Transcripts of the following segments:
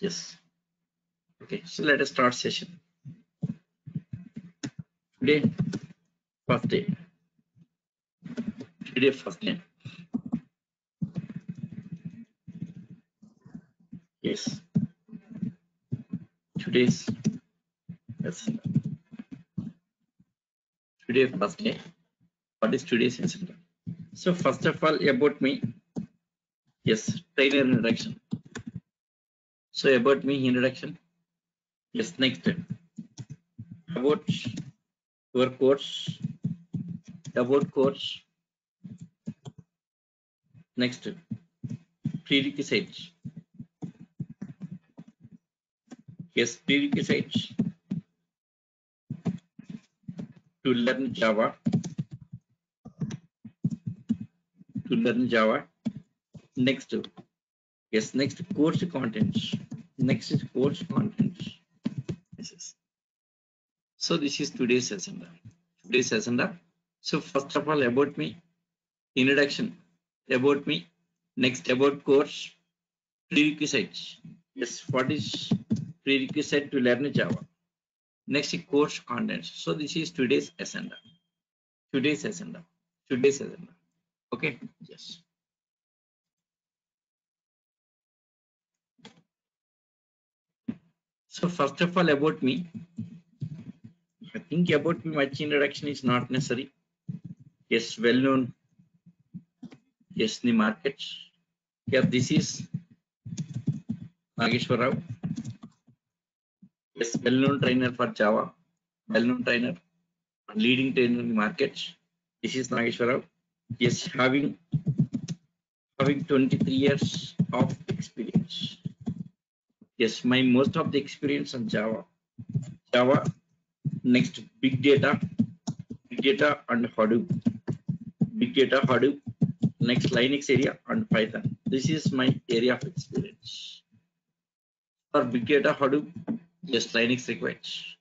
Yes. Okay, so let us start session. Today, first day. Today, first day. Yes. Today's yes. Today, first day. What is today's incident? So first of all, about me. Yes, trainer introduction. So about me introduction. Yes, next. About your course. About course. Next. Prerequisites. Yes, prerequisites to learn Java. To learn Java. Next. Yes, next course contents. Next is course content. This is. So this is today's agenda. Today's agenda. So first of all, about me, introduction. About me. Next, about course. Prerequisites. Yes, what is prerequisite to learn Java? Next, course contents. So this is today's agenda. Today's agenda. Today's agenda. Okay. Yes. So first of all, about me, I think about me, much introduction is not necessary. Yes, well known. Yes, the markets. Here, this is Nageswar Rao. Yes, well known trainer for Java, well known trainer, leading trainer in the markets. This is Nageswar Rao. Yes, having having 23 years of experience. Yes, my most of the experience on Java. Java, next big data, big data and Hadoop. Big data, Hadoop, next Linux area and Python. This is my area of experience. For big data, Hadoop, yes, Linux requires.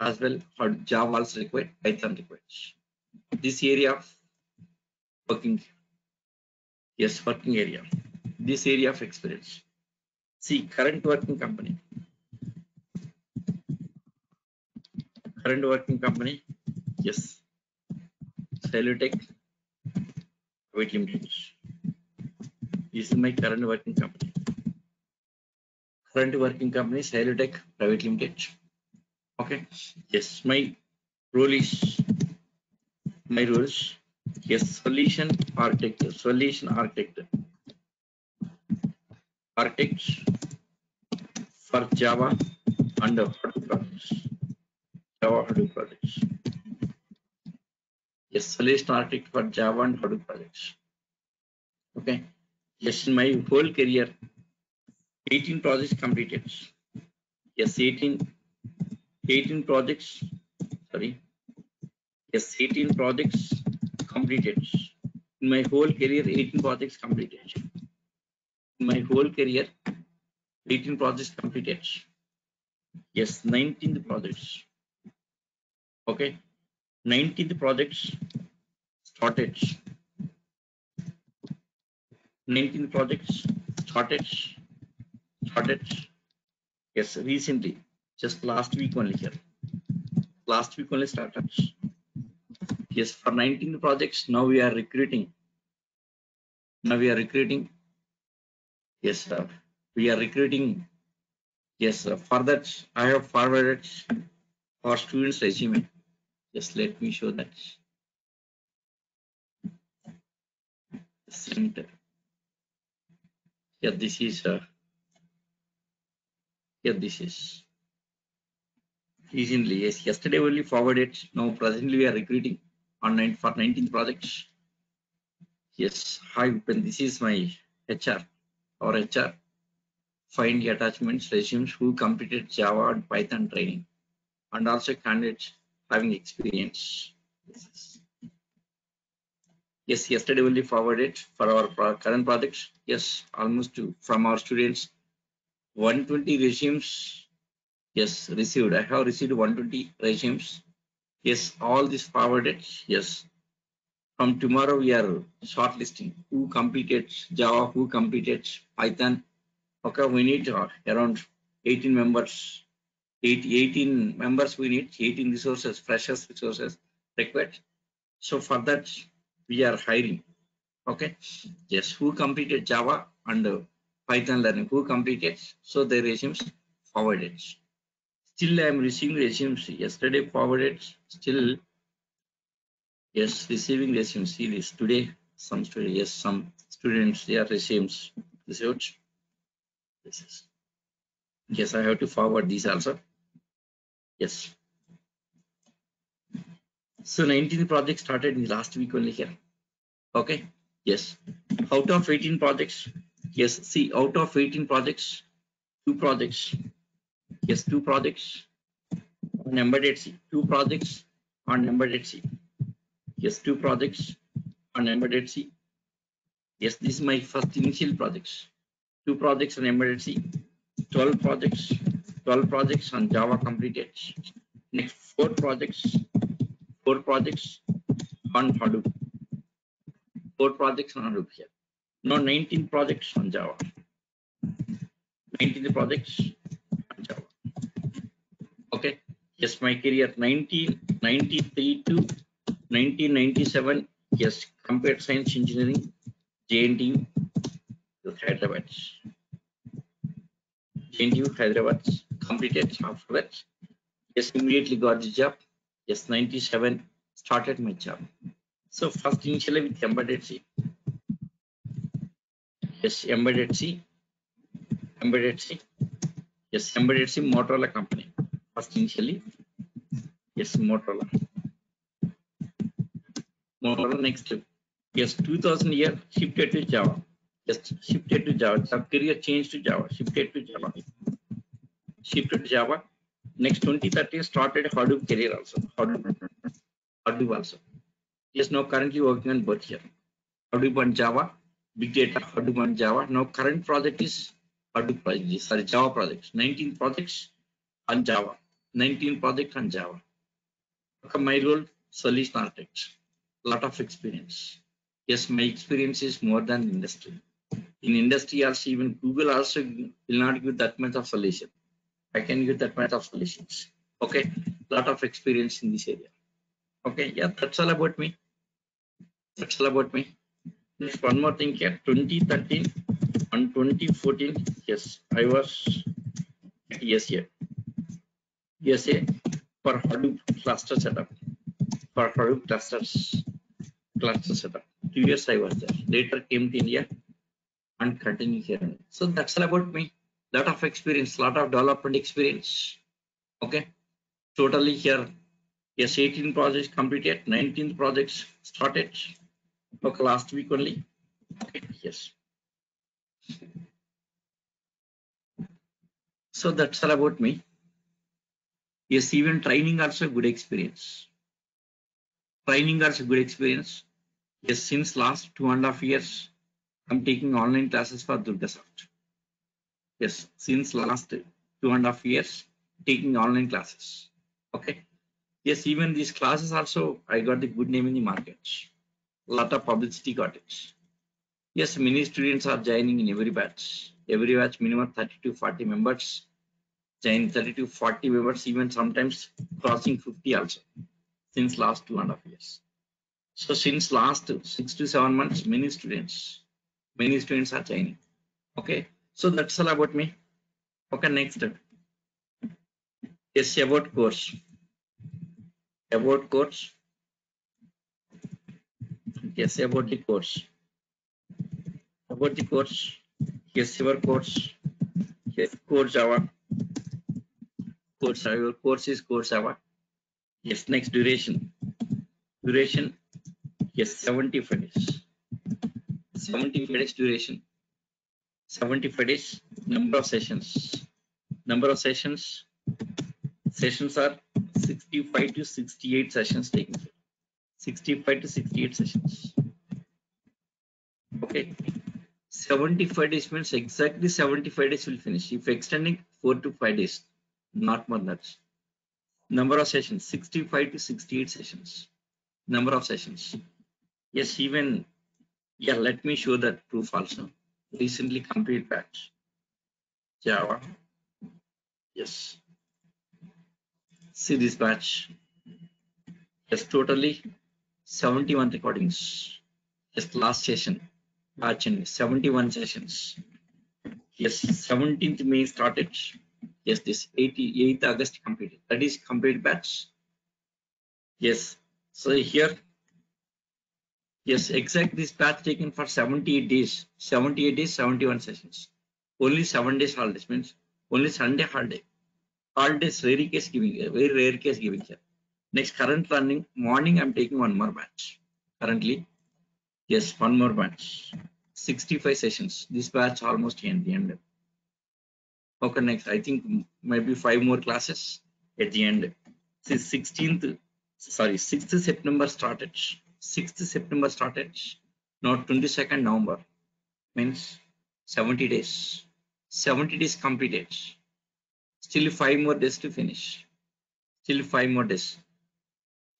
As well, Hadoop, Java also required, Python requires. This area of working, yes, working area. This area of experience. See, current working company. Current working company, yes. Cellutech Private Limited. This is my current working company. Current working company, Cellutech Private Limited. Okay. Yes, my role is my rules. Yes, solution architect, solution architect architects for Java and Hadoop projects. Java Hadoop projects. Yes, solution architect for Java and Hadoop projects. Okay. Yes, in my whole career, 18 projects completed. Yes, 18, 18 projects. Sorry. Yes, 18 projects completed. In my whole career, 18 projects completed In my whole career 18 projects completed. Yes 19th projects. Okay 19th projects started. 19 projects started started. Yes recently just last week only here. Last week only started. Yes for 19 projects now we are recruiting. Now we are recruiting. Yes, sir. We are recruiting. Yes. For that, I have forwarded our students' resume. Just let me show that. Center. Yeah, this is. Uh, yeah, this is. Recently, yes. Yesterday only forwarded. Now, presently we are recruiting online for 19 projects. Yes. Hi, Upen. This is my HR or HR find the attachments resumes who completed Java and Python training and also candidates having experience. Yes, yesterday only forwarded for our current projects. Yes, almost two from our students. 120 resumes. Yes, received. I have received 120 resumes. Yes, all this forwarded. Yes, from tomorrow we are shortlisting who completed Java, who completed Python, Okay, we need uh, around 18 members. 18 members we need, 18 resources, freshers resources required. So for that, we are hiring. Okay, yes, who completed Java and Python learning, who completed, so the resumes forwarded. Still, I am receiving resumes. Yesterday forwarded, still, yes, receiving resumes. See today, some students, yes, some students, their resumes research. This is, yes, I have to forward these also. Yes. So 19 projects started in the last week only here. Okay. Yes. Out of 18 projects, yes. See, out of 18 projects, two projects. Yes, two projects on embedded C. Two projects on embedded C. Yes, two projects on embedded C. Yes, this is my first initial projects. Two projects on C. 12 projects 12 projects on Java completed. Next four projects, four projects on Hadoop. Four projects on Hadoop here. Now 19 projects on Java. 19 projects on Java. Okay. Yes, my career 1993 to 1997. Yes, computer science engineering, JNTU, Hyderabad. JNTU, Hyderabad completed that. Yes, immediately got the job. Yes, 97 started my job. So first initially with embedded C. Yes, embedded C. Embedded C. Yes, embedded C Motorola company. First initially. Yes, Motorola. Motorola next. Yes, 2000 year shifted to Java. Just shifted to Java. Job career changed to Java. Shifted to Java shifted to Java. Next 2013 started Hadoop career also. Hadoop, Hadoop also. Yes, now currently working on both here. Hadoop and Java, big data, Hadoop and Java. Now current project is Hadoop project, sorry, Java projects. 19 projects on Java. 19 projects on Java. My role, solution architect. Lot of experience. Yes, my experience is more than industry. In industry also, even Google also will not give that much of solution. I can give that much of solutions. Okay, lot of experience in this area. Okay, yeah, that's all about me. That's all about me. There's one more thing here. 2013 and 2014. Yes, I was at USA. USA for Hadoop cluster setup. For Hadoop clusters cluster setup. Two years I was there. Later came to India and continue here. So that's all about me lot of experience, lot of development experience. Okay, totally here. Yes, 18 projects completed, 19 projects started. Okay, last week only. Okay, yes. So that's all about me. Yes, even training also good experience. Training also good experience. Yes, since last two and a half years, I'm taking online classes for Durgasoft. Yes, since last two and a half years, taking online classes. Okay. Yes, even these classes also, I got the good name in the market. A lot of publicity got it. Yes, many students are joining in every batch. Every batch minimum 30 to 40 members. Join 30 to 40 members, even sometimes crossing 50 also. Since last two and a half years. So since last six to seven months, many students, many students are joining. Okay. So that's all about me. Okay, next. Yes, about course. About course. Yes, about the course. About the course. Yes, your course. Yes, core Java. Course Java. Course is core Java. Yes, next duration. Duration. Yes, 75 days. 75 days duration. 75 days number of sessions. Number of sessions. Sessions are 65 to 68 sessions taken. 65 to 68 sessions. Okay. 75 days means exactly 75 days will finish. If extending 4 to 5 days not more than that. Number of sessions 65 to 68 sessions. Number of sessions. Yes even yeah let me show that proof also recently complete batch. Java. Yes. See this batch. Yes, totally 71 recordings. Just last session. Batch in 71 sessions. Yes, 17th May started. Yes, this 88th August completed. That is complete batch. Yes. So here Yes, exact this batch taken for 78 days. 78 days, 71 sessions. Only seven days holidays means only Sunday holiday. Holidays rare case giving, very rare case giving here. Next current running morning I'm taking one more batch. Currently, yes, one more batch. 65 sessions. This batch almost end the end. Okay, next I think maybe five more classes at the end. Since 16th, sorry, 6th September started 6th September started, not 22nd November, means 70 days. 70 days completed. Still five more days to finish. Still five more days.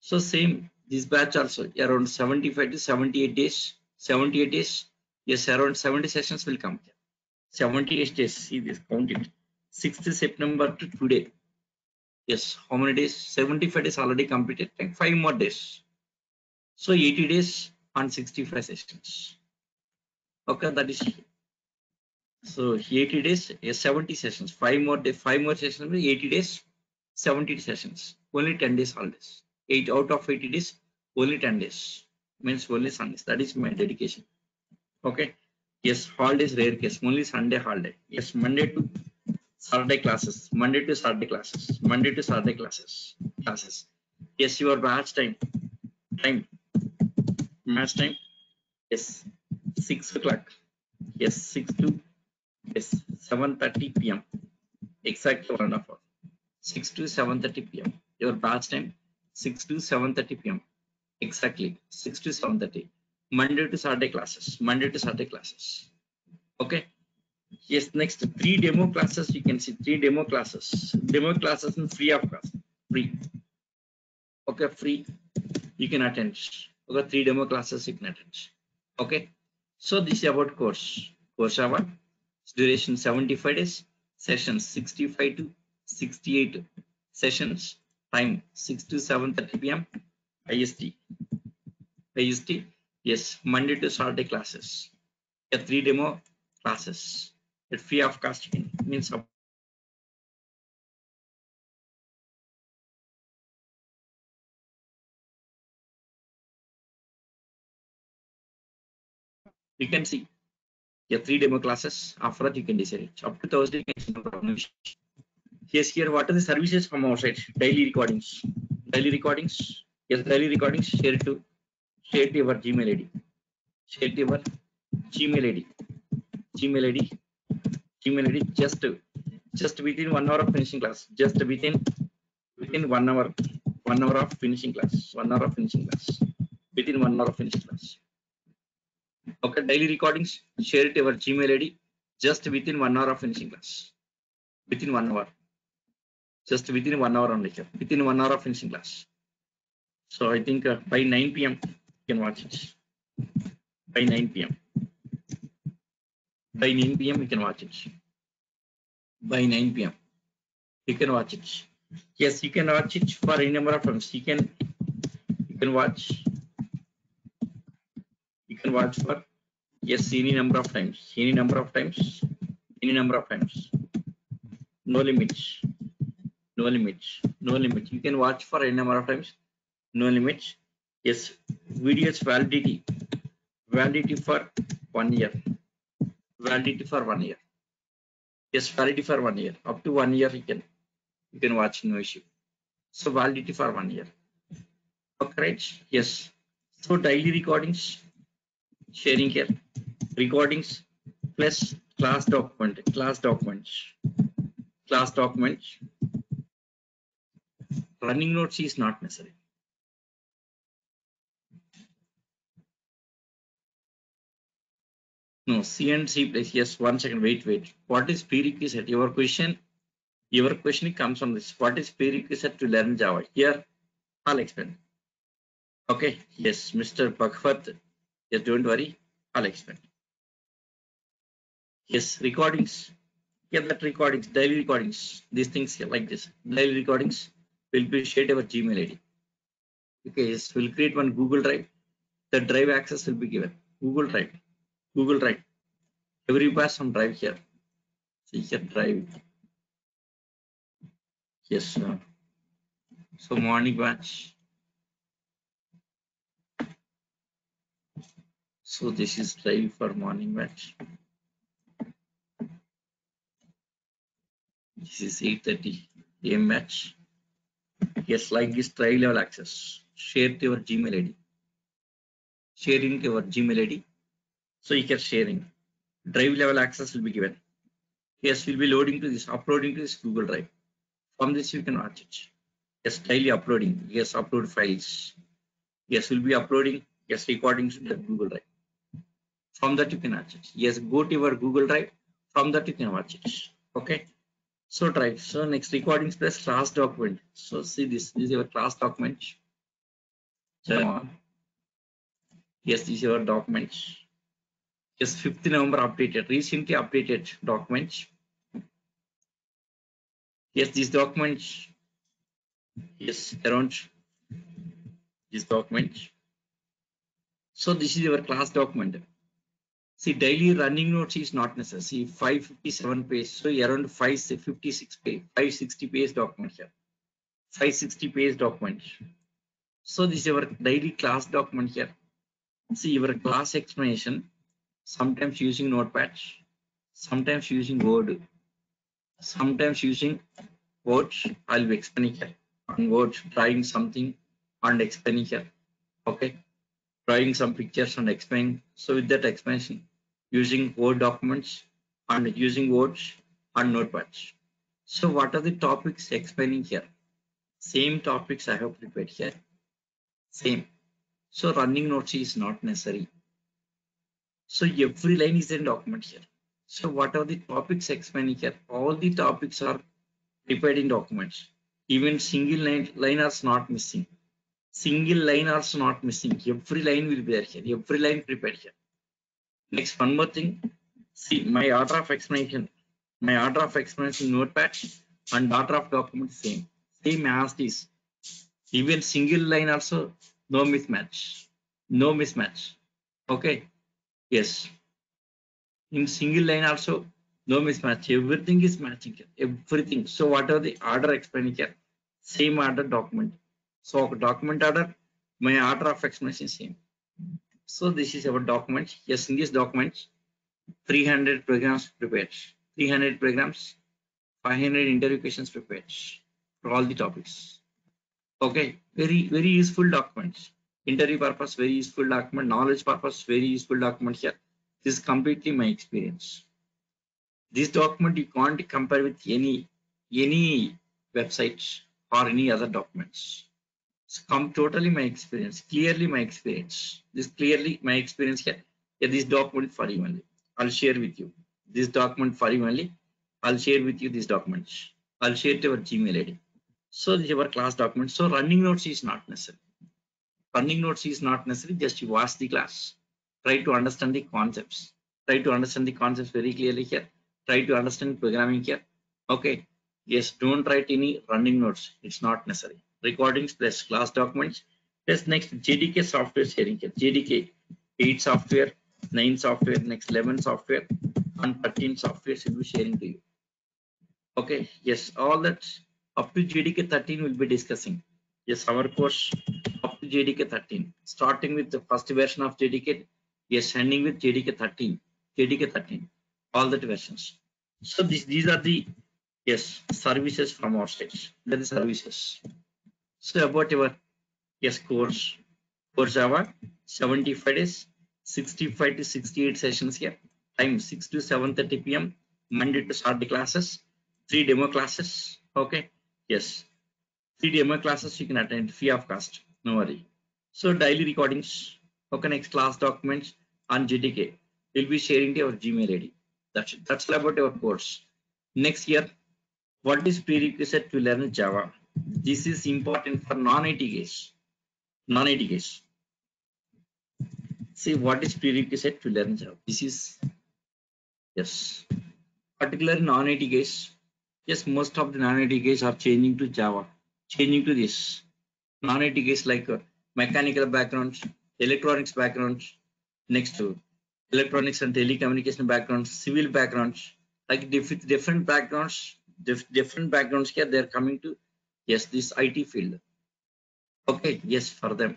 So same, this batch also around 75 to 78 days. 78 days, yes, around 70 sessions will come. 78 days, see this, count it. 6th September to today. Yes, how many days? 75 days already completed. Take five more days. So 80 days on 65 sessions. Okay, that is so 80 days eh, 70 sessions. Five more day, five more sessions, 80 days, 70 sessions. Only 10 days holidays. Eight out of 80 days, only 10 days. Means only Sundays. That is my dedication. Okay. Yes, holidays rare case. Only Sunday holiday. Yes, Monday to Saturday classes. Monday to Saturday classes. Monday to Saturday classes. Classes. Yes, your batch time. Time Mm-hmm. match time? Yes. 6 o'clock. Yes 6 to yes 7:30 p.m exactly one and a half hour. 6 to 7:30 p.m your batch time 6 to 7:30 p.m exactly. 6 to 7:30 monday to saturday classes. Monday to saturday classes. Okay? Yes next three demo classes you can see. Three demo classes. Demo classes in free of cost. Free. Okay free. You can attend okay three demo classes you can okay? So this is about course. Course hour. Duration 75 days. Sessions 65 to 68 sessions. Time 6 to 7:30 p.m ist ist yes. Monday to saturday classes. A three demo classes. At free of cost means you can see. Your three demo classes. After that you can decide. It up to thursday yes here what are the services from our side? Daily recordings. Daily recordings. Yes daily recordings. Share it to share to your gmail id share to your gmail id gmail id gmail id just just within one hour of finishing class. Just within within one hour. One hour of finishing class. One hour of finishing class. Within one hour of finishing class okay daily recordings share it your gmail id just within one hour of finishing class. Within one hour. Just within one hour only here within one hour of finishing class. So i think uh, by 9 p.m you can watch it by 9 p.m by 9 p.m you can watch it by 9 p.m you can watch it yes you can watch it for any number of times. You can you can watch can watch for yes any number of times any number of times any number of times. No limits no limits no limit you can watch for any number of times no limits. Yes videos validity validity for one year validity for one year. Yes validity for one year up to one year you can you can watch no issue. So validity for one year. Okay yes. So daily recordings sharing here. Recordings plus class document class documents. Class documents. Running notes is not necessary. No c and c plus yes one second wait wait. What is prerequisite? Your question your question comes from this. What is prerequisite to learn java? Here i'll explain. Okay yes mr bhagwat Yes, don't worry. I'll explain. Yes, recordings. get that recordings, daily recordings, these things here like this, daily recordings will be shared our Gmail ID. Okay, yes, we'll create one Google Drive. The drive access will be given. Google Drive, Google Drive. Every person drive here. See here drive. Yes, sir. So morning batch. So this is drive for morning batch. This is 8:30 AM match. Yes, like this trial level access. Share to your Gmail ID. Sharing to your Gmail ID. So you can sharing. Drive level access will be given. Yes, we'll be loading to this, uploading to this Google Drive. From this you can watch it. Yes, daily uploading. Yes, upload files. Yes, we'll be uploading. Yes, recordings to the Google Drive. From that you can watch it. Yes, go to your Google Drive. From that you can watch it. Okay. So drive. So next recordings press class document. So see this, this is your class document. So, yes, this is your document. Yes, 5th November updated, recently updated document. Yes, this document. Yes, around this document. So this is your class document. See, daily running notes is not necessary. See, 557 page. So around 556 page, 560 page document here. 560 page document. So this is your daily class document here. See your class explanation. Sometimes using notepad, sometimes using word, sometimes using words. I'll be explaining here on words, trying something and explaining here. Okay drawing some pictures and explain. So with that explanation, using Word documents and using words and notepads. So what are the topics explaining here? Same topics I have prepared here. Same. So running notes is not necessary. So every line is in document here. So what are the topics explaining here? All the topics are prepared in documents. Even single line, line is not missing single line also not missing. Every line will be there here. Every line prepared here. Next, one more thing. See, my order of explanation, my order of explanation notepad and order of document same. Same as this. Even single line also no mismatch. No mismatch. Okay. Yes. In single line also no mismatch. Everything is matching here. Everything. So what are the order explaining here? Same order document so document order, my order of explanation same. So this is our document. Yes, in this document, 300 programs prepared, 300 programs, 500 interview questions prepared for all the topics. Okay, very very useful documents. Interview purpose, very useful document. Knowledge purpose, very useful document here. This is completely my experience. This document you can't compare with any any websites or any other documents come totally my experience, clearly my experience. This clearly my experience here. Yeah, this document for you only. I'll share with you. This document for you only. I'll share with you these documents. I'll share to your Gmail ID. So this is our class document. So running notes is not necessary. Running notes is not necessary. Just you watch the class. Try to understand the concepts. Try to understand the concepts very clearly here. Try to understand programming here. Okay. Yes, don't write any running notes. It's not necessary recordings plus class documents plus next JDK software sharing here. JDK 8 software, 9 software, next 11 software and 13 software should be sharing to you. Okay, yes, all that up to JDK 13 we'll be discussing. Yes, our course up to JDK 13, starting with the first version of JDK, yes, ending with JDK 13, JDK 13, all that versions. So this, these are the yes services from our side. That is services. So about your yes course for Java 75 days 65 to 68 sessions here. Time 6 to 7:30 p.m. Monday to start the classes three demo classes okay? Yes. Three demo classes you can attend free of cost no worry. So daily recordings okay next class documents on JDK will be sharing to your Gmail ID that's it. that's all about your course. Next year what is prerequisite to learn Java this is important for case. Non-IT case. See what is prerequisite to learn Java. This is yes. Particular guys. Yes, most of the guys are changing to Java, changing to this. Non-IT guys like uh, mechanical backgrounds, electronics backgrounds, next to electronics and telecommunication backgrounds, civil backgrounds, like diff different backgrounds, diff different backgrounds here, they're coming to, yes, this IT field. Okay, yes, for them.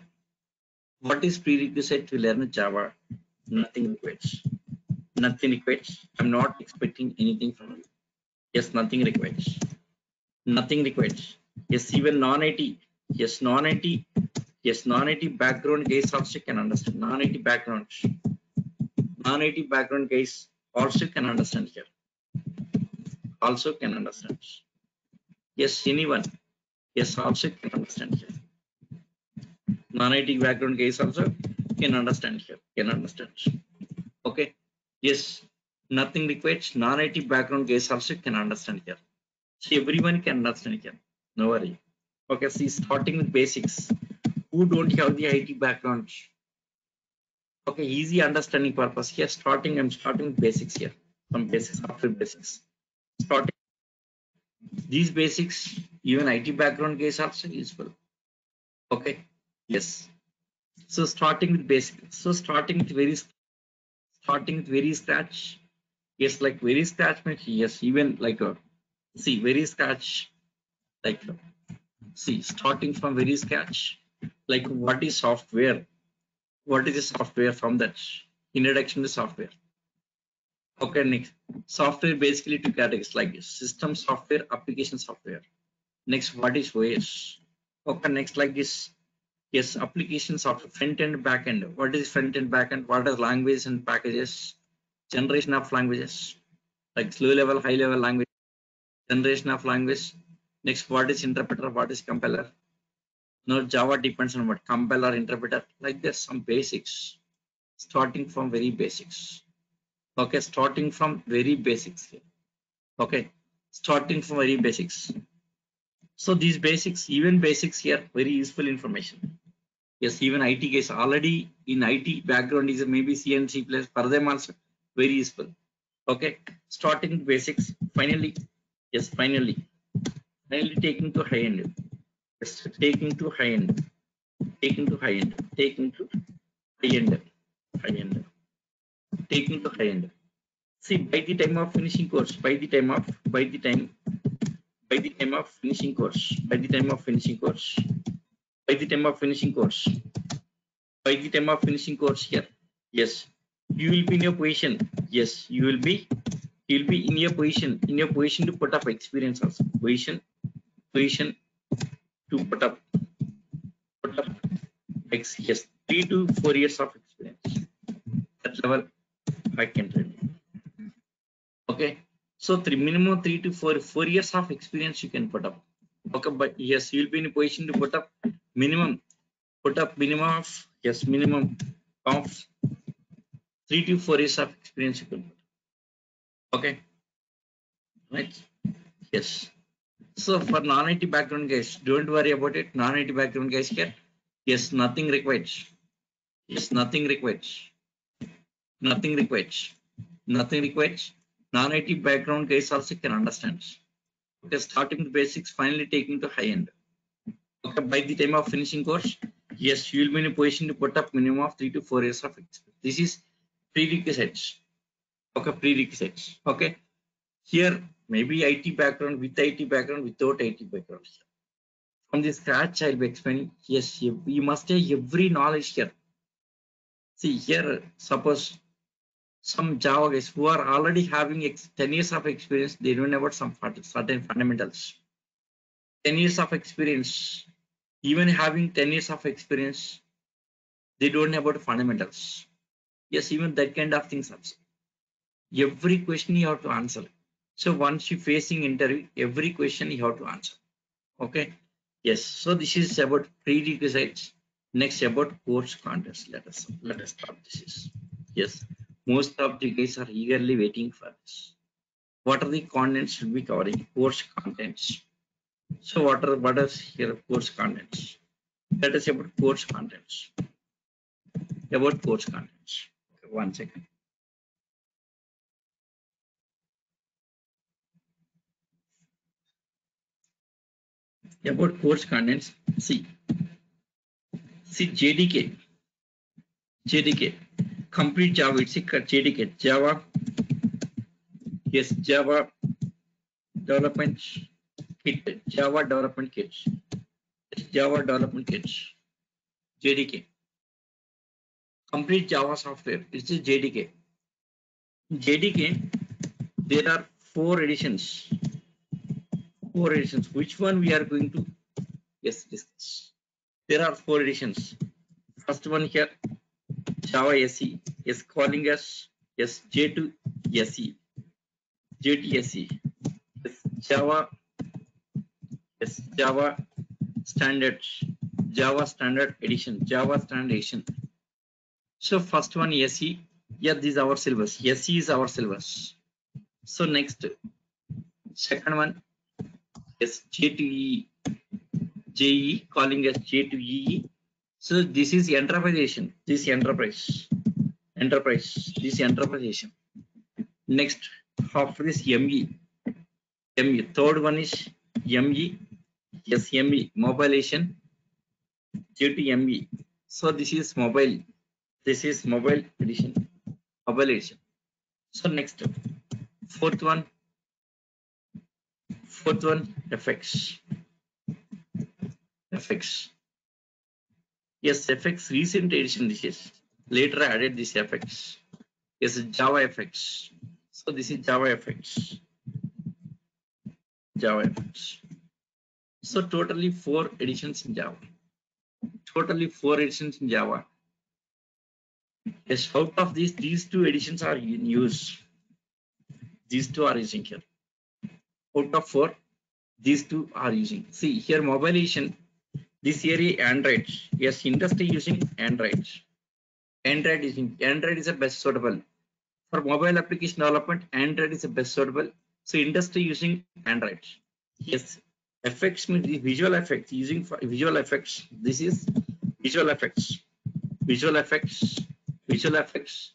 What is prerequisite to learn Java? Nothing requires. Nothing requires. I'm not expecting anything from you. Yes, nothing requires. Nothing requires. Yes, even non-IT. Yes, non-IT. Yes, non-IT background guys also can understand. Non-IT background. Non-IT background guys also can understand here. Also can understand. Yes, anyone. Yes, also can understand here non-IT background case also can understand here, can understand. Okay. Yes, nothing requires non-IT background case also can understand here. So everyone can understand here. No worry. Okay, see starting with basics. Who don't have the IT background? Okay, easy understanding purpose here. Starting, I'm starting with basics here. Some basics after basics. Starting these basics, even IT background case also useful. Okay? Yes. So starting with basic. So starting with very starting with very scratch. Yes like very scratch means yes even like a see very scratch like uh, see starting from very scratch like what is software? What is the software from that? Introduction to software. Okay next. Software basically two categories like system software application software next what is os okay next like this Yes, applications of front end, back end. What is front end, back end? What are languages and packages? Generation of languages, like low level, high level language, generation of language. Next, what is interpreter? What is compiler? No, Java depends on what compiler, interpreter. Like there's some basics, starting from very basics. Okay, starting from very basics. Okay, starting from very basics. So these basics, even basics here, very useful information. Yes even IT case already in IT background is maybe C and C plus for them also very useful. Okay starting basics finally yes finally. Finally taking to high end. Yes taking to high end. Taking to high end. Taking to high end. High end. Taking to high end. See by the time of finishing course by the time of by the time by the time of finishing course by the time of finishing course by the time of finishing course by the time of finishing course here yes. You will be in your position yes. You will be you will be in your position in your position to put up experience also. Position position to put up put up yes. Three to four years of experience. That level i can tell you. Okay so three minimum three to four four years of experience you can put up. Okay but yes you'll be in a position to put up minimum put up minimum of yes minimum of three to four years of experience you can put. okay? Right? Yes. So for non-IT background guys don't worry about it. non-IT background guys here. Yes nothing required. Yes nothing required. Nothing required. Nothing required non-IT background guys also can understand. Okay starting the basics finally taking to high end. Okay by the time of finishing course yes you will be in a position to put up minimum of three to four years of experience. This is prerequisites. Okay prerequisites. Okay here maybe it background with it background without it background. From the scratch i'll be explaining. Yes you, must have every knowledge here. See here suppose some java who are already having 10 years of experience they don't know about some certain fundamentals 10 years of experience even having 10 years of experience, they don't know about fundamentals. Yes, even that kind of things also. Every question you have to answer. So once you facing interview, every question you have to answer. Okay. Yes. So this is about prerequisites. Next about course contents. Let us let us start. This is yes most of the guys are eagerly waiting for this. What are the contents should be covering? Course contents. So what are what is here course contents? That is about course contents. About course contents. Okay, one second. about course contents see see jdk jdk complete Java. It's a JDK, Java. Yes, Java development kit, Java development kit, Java development kit, JDK. Complete Java software. It's a JDK. JDK, there are four editions. Four editions. Which one we are going to yes discuss? There are four editions. First one here, Java SE is calling us yes J2 SE, J2SE, yes, Java, yes Java standard, Java standard edition, Java standard edition. So first one SE, yeah, this is our syllabus. SE is our syllabus. So next, second one is J2E, JE calling us J2EE. So this is enterpriseation. This enterprise, enterprise. This is enterpriseation. Next, half this ME, ME. Third one is ME, yes ME, mobile edition, J2ME. So this is mobile. This is mobile edition, mobile edition. So next, fourth one, fourth one FX, FX. Yes, FX recent edition. This is later I added this FX. Yes, Java FX. So this is Java FX. Java FX. So totally four editions in Java. Totally four editions in Java. Yes, out of these, these two editions are in use. These two are using here. Out of four, these two are using. See here, mobile edition. This area Android. Yes, industry using Android. Android using Android is the best suitable for mobile application development. Android is the best suitable. So industry using Android. Yes, effects means visual effects using for visual effects. This is visual effects. Visual effects visual effects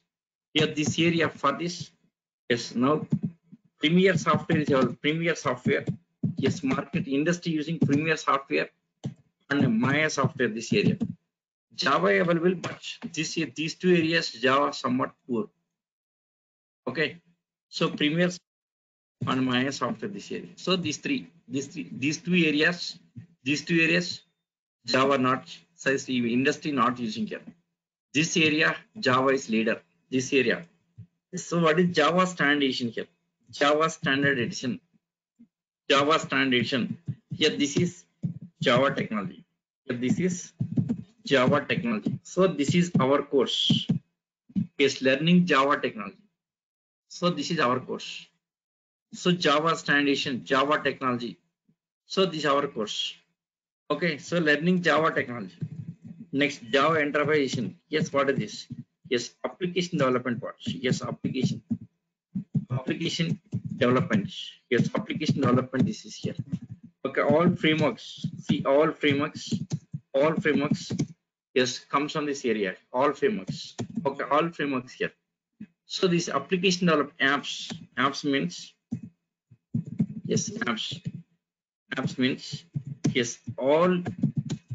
here this area for this yes now Premiere software is our Premiere software yes market industry using Premiere software and Maya software this area Java available but this these two areas Java somewhat poor okay so Premiere and Maya software this area so these three these three these two areas these two areas Java not size industry not using here this area Java is leader. This area. So what is Java standard edition here? Java standard edition. Java standard edition. Here this is Java technology. Here this is Java technology. So this is our course. Is learning Java technology. So this is our course. So Java standard edition Java technology. So this is our course. Okay, so learning Java technology. Next, Java Enterprise Yes, what is this? Yes, application development parts. Yes, application. Application development. Yes, application development. This is here. Okay, all frameworks. See, all frameworks. All frameworks. Yes, comes on this area. All frameworks. Okay, all frameworks here. So this application develop apps. Apps means yes, apps. Apps means yes, all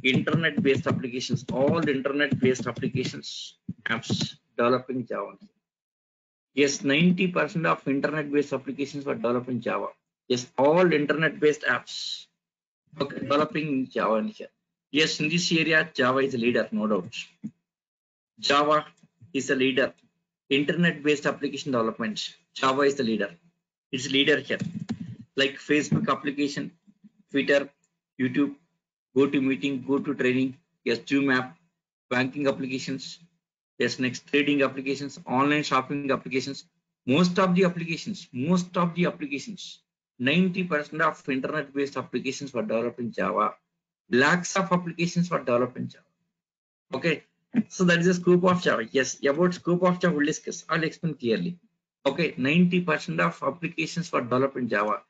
internet based applications all internet based applications apps developing java yes 90 percent of internet based applications were developed in java yes all internet based apps. Okay developing in java in here. Yes in this area java is a leader no doubt. Java is a leader. Internet based application development java is the leader. It's leader here. Like facebook application twitter youtube go to meeting, go to training, yes, Zoom app, banking applications, yes, next trading applications, online shopping applications, most of the applications, most of the applications, 90% of internet-based applications were developed in Java. Lakhs of applications were developed in Java. Okay, so that is the scope of Java. Yes, about scope of Java we'll discuss. I'll explain clearly. Okay, 90% of applications were developed in Java.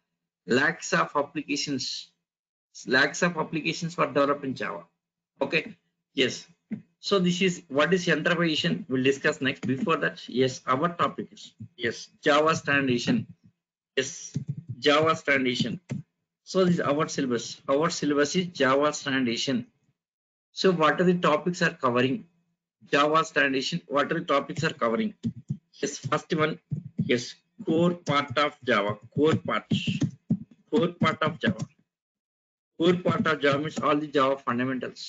Lakhs of applications lakhs of applications were developed in Java. Okay, yes. So this is what is enterprise we'll discuss next. Before that, yes, our topic is yes, Java standard edition. Yes, Java standard edition. So this is our syllabus. Our syllabus is Java Standard Edition. So what are the topics are covering? Java Standard Edition. What are the topics are covering? Yes, first one. Yes, core part of Java. Core part. Core part of Java. Core part of Java means all the Java fundamentals.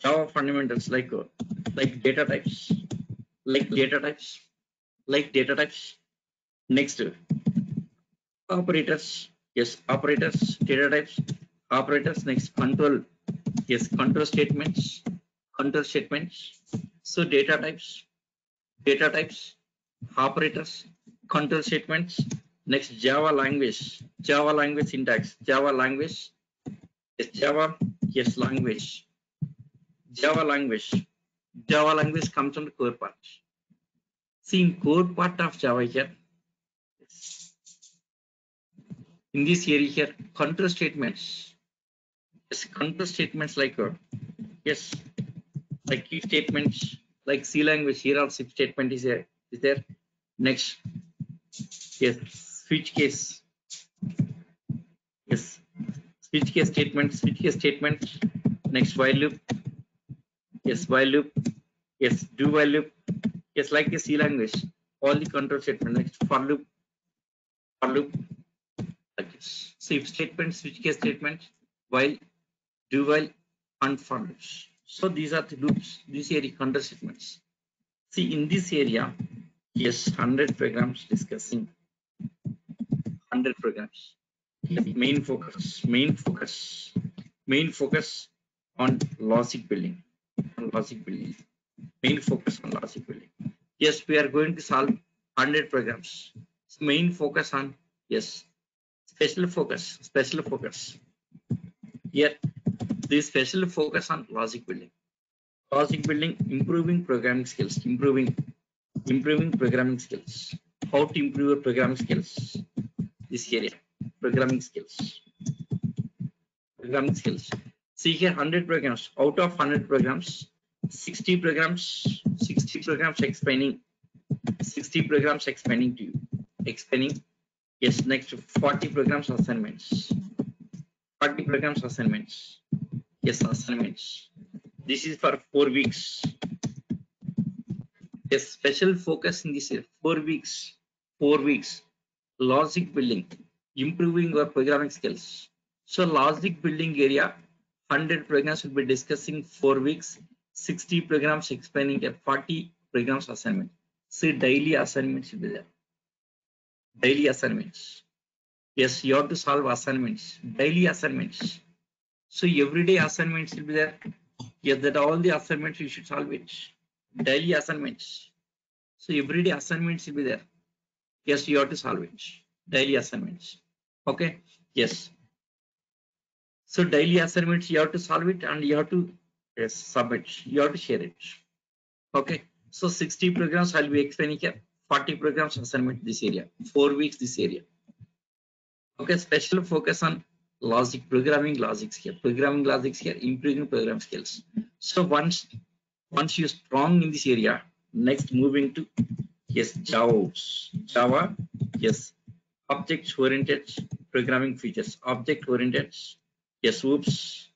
Java fundamentals like like data types, like data types, like data types. Next, operators. Yes, operators, data types, operators. Next, control. Yes, control statements, control statements. So data types, data types, operators, control statements. Next, Java language, Java language syntax, Java language. Yes, Java. Yes, language. Java language. Java language comes on the core part. See, in core part of Java here, in this area here, control statements. Yes, control statements like uh, yes, like if statements, like C language here also if statement is there. Is there? Next, yes, switch case. Yes, switch case statement, switch case statement. Next, while loop. Yes, while loop. Yes, do while loop. Yes, like a C language. All the control statement. Next, for loop. For loop like this. So if statement, switch case statement, while, do while, and for loops. So these are the loops, this area control statements. See in this area, yes, 100 programs discussing 100 programs. The Main focus, main focus, main focus on logic building, on logic building, main focus on logic building. Yes, we are going to solve 100 programs. So main focus on yes special focus, special focus. Here, this special focus on logic building. Logic building, improving programming skills, improving, improving programming skills. How to improve your programming skills? This area, programming skills. Programming skills. See here, 100 programs. Out of 100 programs, 60 programs, 60 programs explaining, 60 programs explaining to you, explaining Yes, next 40 programs assignments. 40 programs assignments. Yes, assignments. This is for four weeks. A special focus in this four weeks. Four weeks. Logic building, improving your programming skills. So logic building area, 100 programs will be discussing four weeks. 60 programs explaining a 40 programs assignment. See daily assignments will be there daily assignments. Yes, you have to solve assignments, daily assignments. So everyday assignments will be there. Yes, that all the assignments you should solve it. Daily assignments. So everyday assignments will be there. Yes, you have to solve it. Daily assignments. Okay. Yes. So daily assignments you have to solve it and you have to yes submit. You have to share it. Okay. So 60 programs I'll be explaining here. 40 programs assignment this area, four weeks this area. Okay, special focus on logic, programming logics here, programming logics here, improving program skills. So once, once you're strong in this area, next moving to, yes, Java, Java, yes, object oriented programming features, object oriented, yes, oops,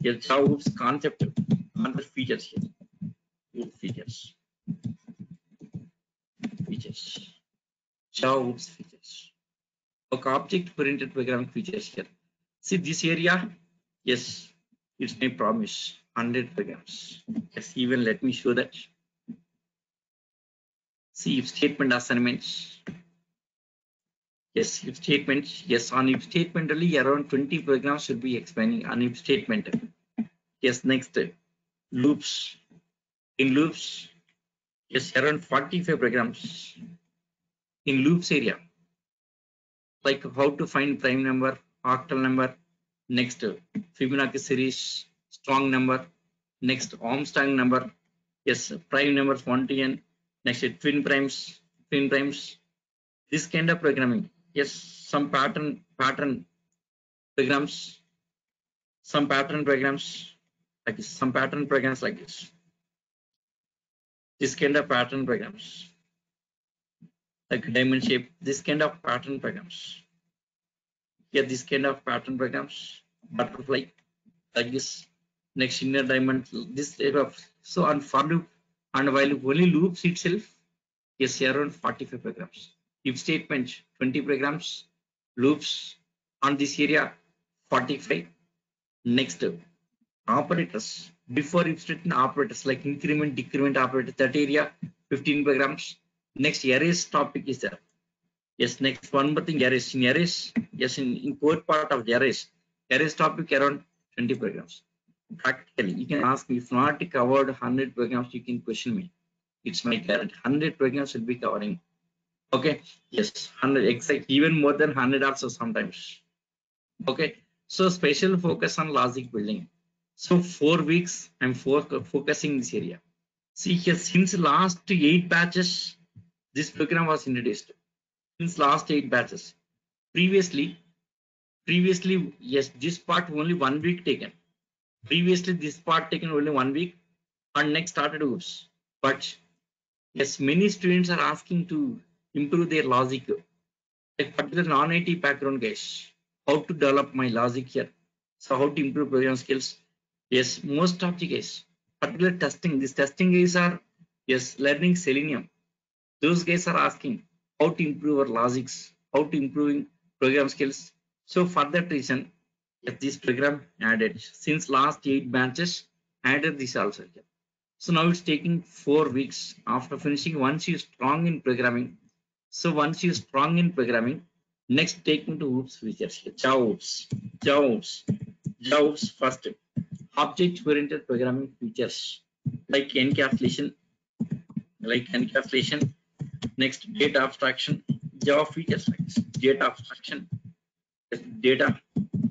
yes, Java oops concept, concept features here, features features. Java features. Okay, object-oriented programming features here. See this area? Yes, it's my promise. 100 programs. Yes, even let me show that. See if statement assignments. Yes, if statement. Yes, on if statement only around 20 programs should be expanding on if statement. Yes, next loops. In loops, Yes, around 45 programs in loops area. Like how to find prime number, octal number, next Fibonacci series, strong number, next Armstrong number, yes, prime numbers 1 to n, next twin primes, twin primes, this kind of programming. Yes, some pattern pattern programs, some pattern programs like some pattern programs like this this kind of pattern programs like diamond shape this kind of pattern programs get this kind of pattern programs, butterfly, like this. Next inner diamond, this type of so on for loop and while only loops itself, yes, here around 45 programs. If statement 20 programs, loops on this area 45. Next operators before if written operators like increment, decrement operator that area 15 programs. Next arrays topic is there. Yes, next one more thing arrays in arrays. Yes, in, in core part of the arrays, arrays topic around 20 programs. Practically you can ask me if not covered 100 programs you can question me. It's my guarantee. 100 programs will be covering. Okay? Yes 100 exact even more than 100 also sometimes. Okay? So special focus on logic building so four weeks i'm focusing this area. See here since last eight batches this program was introduced. Since last eight batches. Previously previously yes this part only one week taken. Previously this part taken only one week and next started oops. But yes many students are asking to improve their logic. Like particular non-IT background guys? How to develop my logic here? So how to improve program skills yes most of the guys particular testing these testing guys are yes learning selenium those guys are asking how to improve our logics how to improving program skills so for that reason Get this program added since last eight batches added this also. So now it's taking four weeks after finishing. Once you're strong in programming, so once you're strong in programming, next take me to OOPS features. JavaOOPS, JavaOOPS, JavaOOPS first. Object-oriented programming features like encapsulation, like encapsulation. Next, data abstraction, Java features like data abstraction, data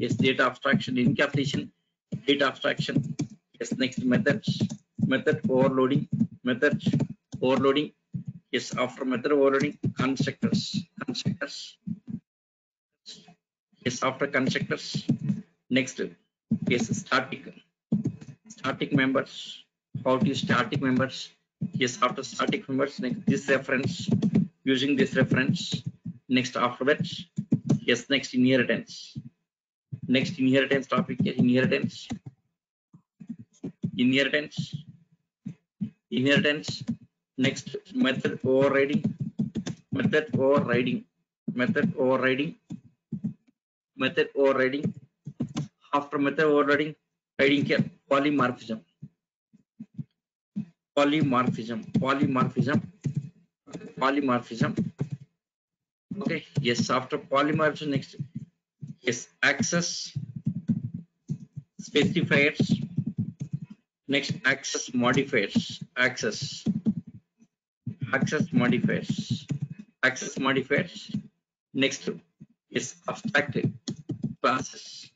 yes data abstraction encapsulation data abstraction yes next methods method overloading method overloading yes after method overloading constructors constructors yes after constructors next yes static static members how to use static members yes after static members next this reference using this reference next afterwards yes next inheritance. Next inheritance topic inheritance. Inheritance. Inheritance next method overriding method overriding method overriding method overriding after method overriding hiding here polymorphism. Polymorphism. Polymorphism. Polymorphism. Okay. Yes after polymorphism next. Yes access specifiers. Next access modifiers. Access access modifiers. Access modifiers. Next is abstract classes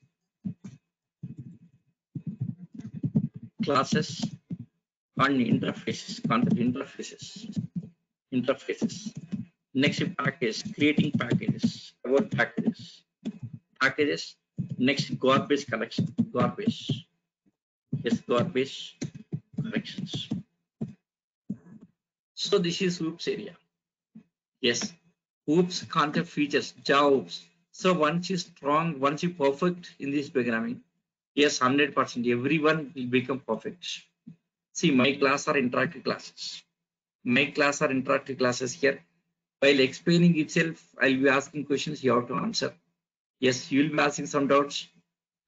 classes and interfaces content interfaces interfaces. Next package creating packages about packages. Packages next garbage collection garbage. Yes garbage collections. So this is oops area. Yes oops concept features jobs. So once you strong once you perfect in this programming yes 100 percent everyone will become perfect see my class are interactive classes my class are interactive classes here while explaining itself i'll be asking questions you have to answer Yes, you will be asking some doubts.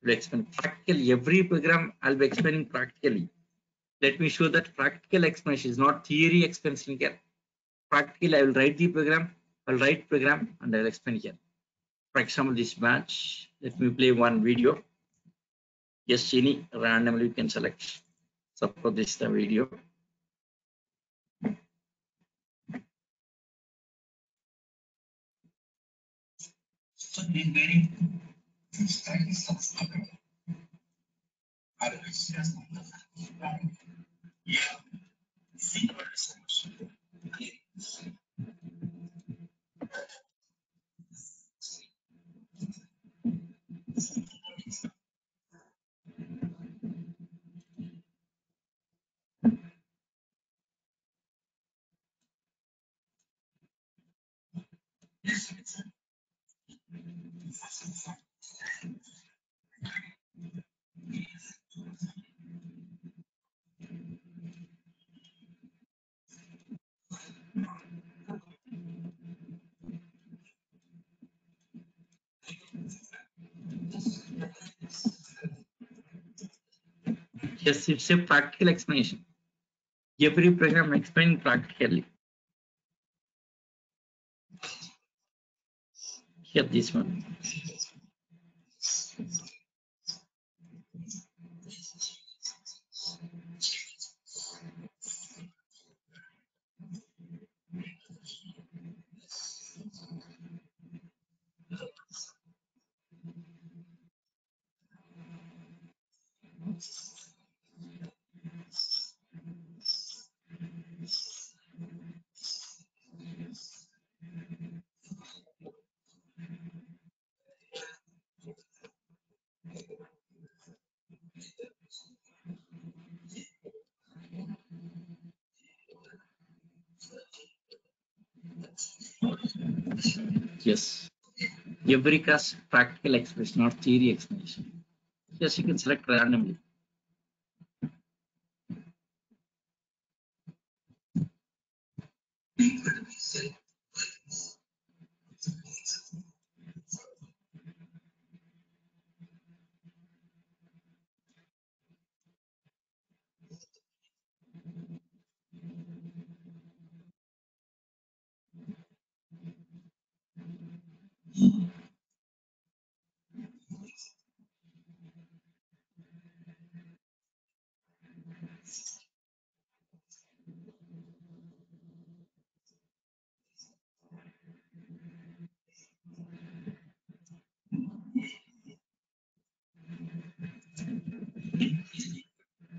Will explain practically every program. I'll be explaining practically. Let me show that practical explanation is not theory explanation here. Practically, I will write the program. I'll write program and I'll explain here. For example, this match. Let me play one video. Yes, any randomly you can select. Suppose this is the video. been waiting since 96. I don't. Yeah. Yes, it's a practical explanation. Every program explained practically. Here, this one. Yes. Every class practical explanation, not theory explanation. Yes, you can select randomly.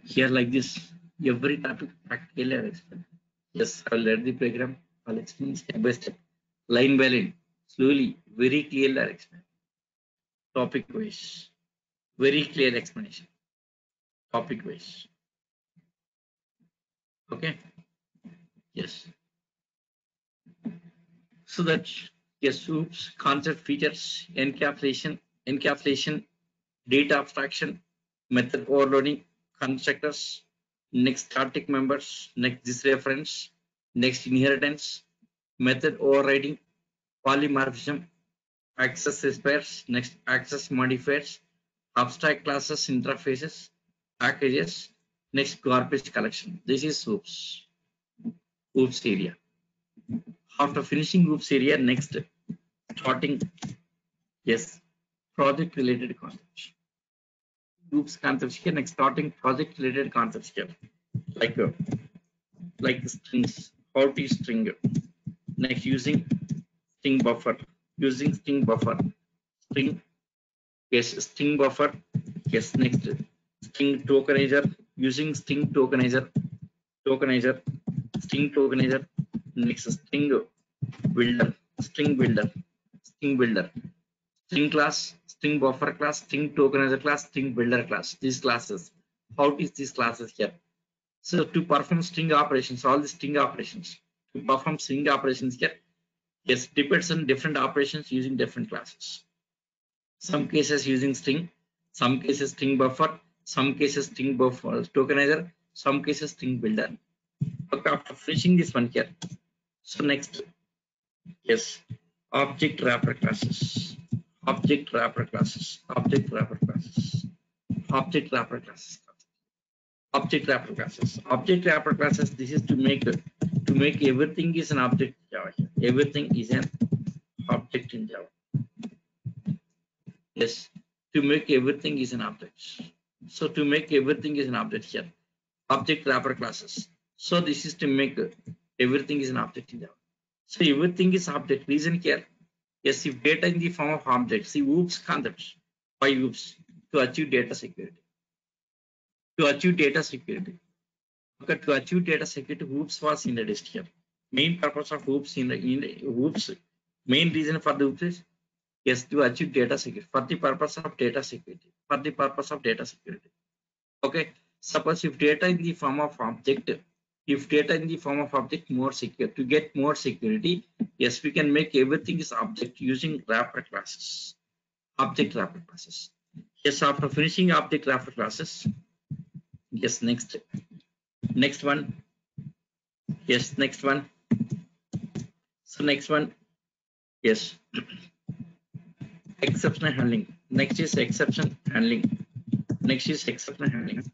Here like this, every topic practically. Yes, I'll read the program. I'll explain step by step, line by line, slowly, very clearly I'll explain. Topic wise, very clear explanation. Topic wise. Okay. Yes. So that yes, oops, concept features, encapsulation, encapsulation, data abstraction, method overloading, constructors, next static members, next this reference, next inheritance, method overriding, polymorphism, access spares, next access modifiers, abstract classes, interfaces, packages, next garbage collection. This is OOPS, OOPS area. After finishing OOPS area, next starting, yes, project related concepts groups concepts here next starting project related concepts here. Like uh, like strings how to string. Next using string buffer. Using string buffer. String yes string buffer. Yes next string tokenizer. Using string tokenizer. Tokenizer. String tokenizer. Next string builder. String builder. String builder. String class string buffer class, string tokenizer class, string builder class. These classes. How is these classes here? So to perform string operations, all the string operations, to perform string operations here, yes, depends on different operations using different classes. Some cases using string, some cases string buffer, some cases string buffer tokenizer, some cases string builder. Okay, after finishing this one here. So next, yes, object wrapper classes object wrapper classes, object wrapper classes, object wrapper classes, object wrapper classes, object wrapper classes. This is to make to make everything is an object Java. Everything is an object in Java. Yes, to make everything is an object. So to make everything is an object here, object wrapper classes. So this is to make everything is an object in Java. So everything is object. Reason here If data in the form of objects, see OOPS concepts. Why OOPS? To achieve data security. To achieve data security. Okay, to achieve data security, OOPS was introduced here. Main purpose of OOPS in the in OOPS, main reason for the OOPS is yes, to achieve data security for the purpose of data security. For the purpose of data security. Okay, suppose if data in the form of object if data in the form of object more secure to get more security yes we can make everything is object using wrapper classes object wrapper classes. Yes after finishing object wrapper classes yes next next one yes next one. So next one yes. Exception handling next is exception handling next is exception handling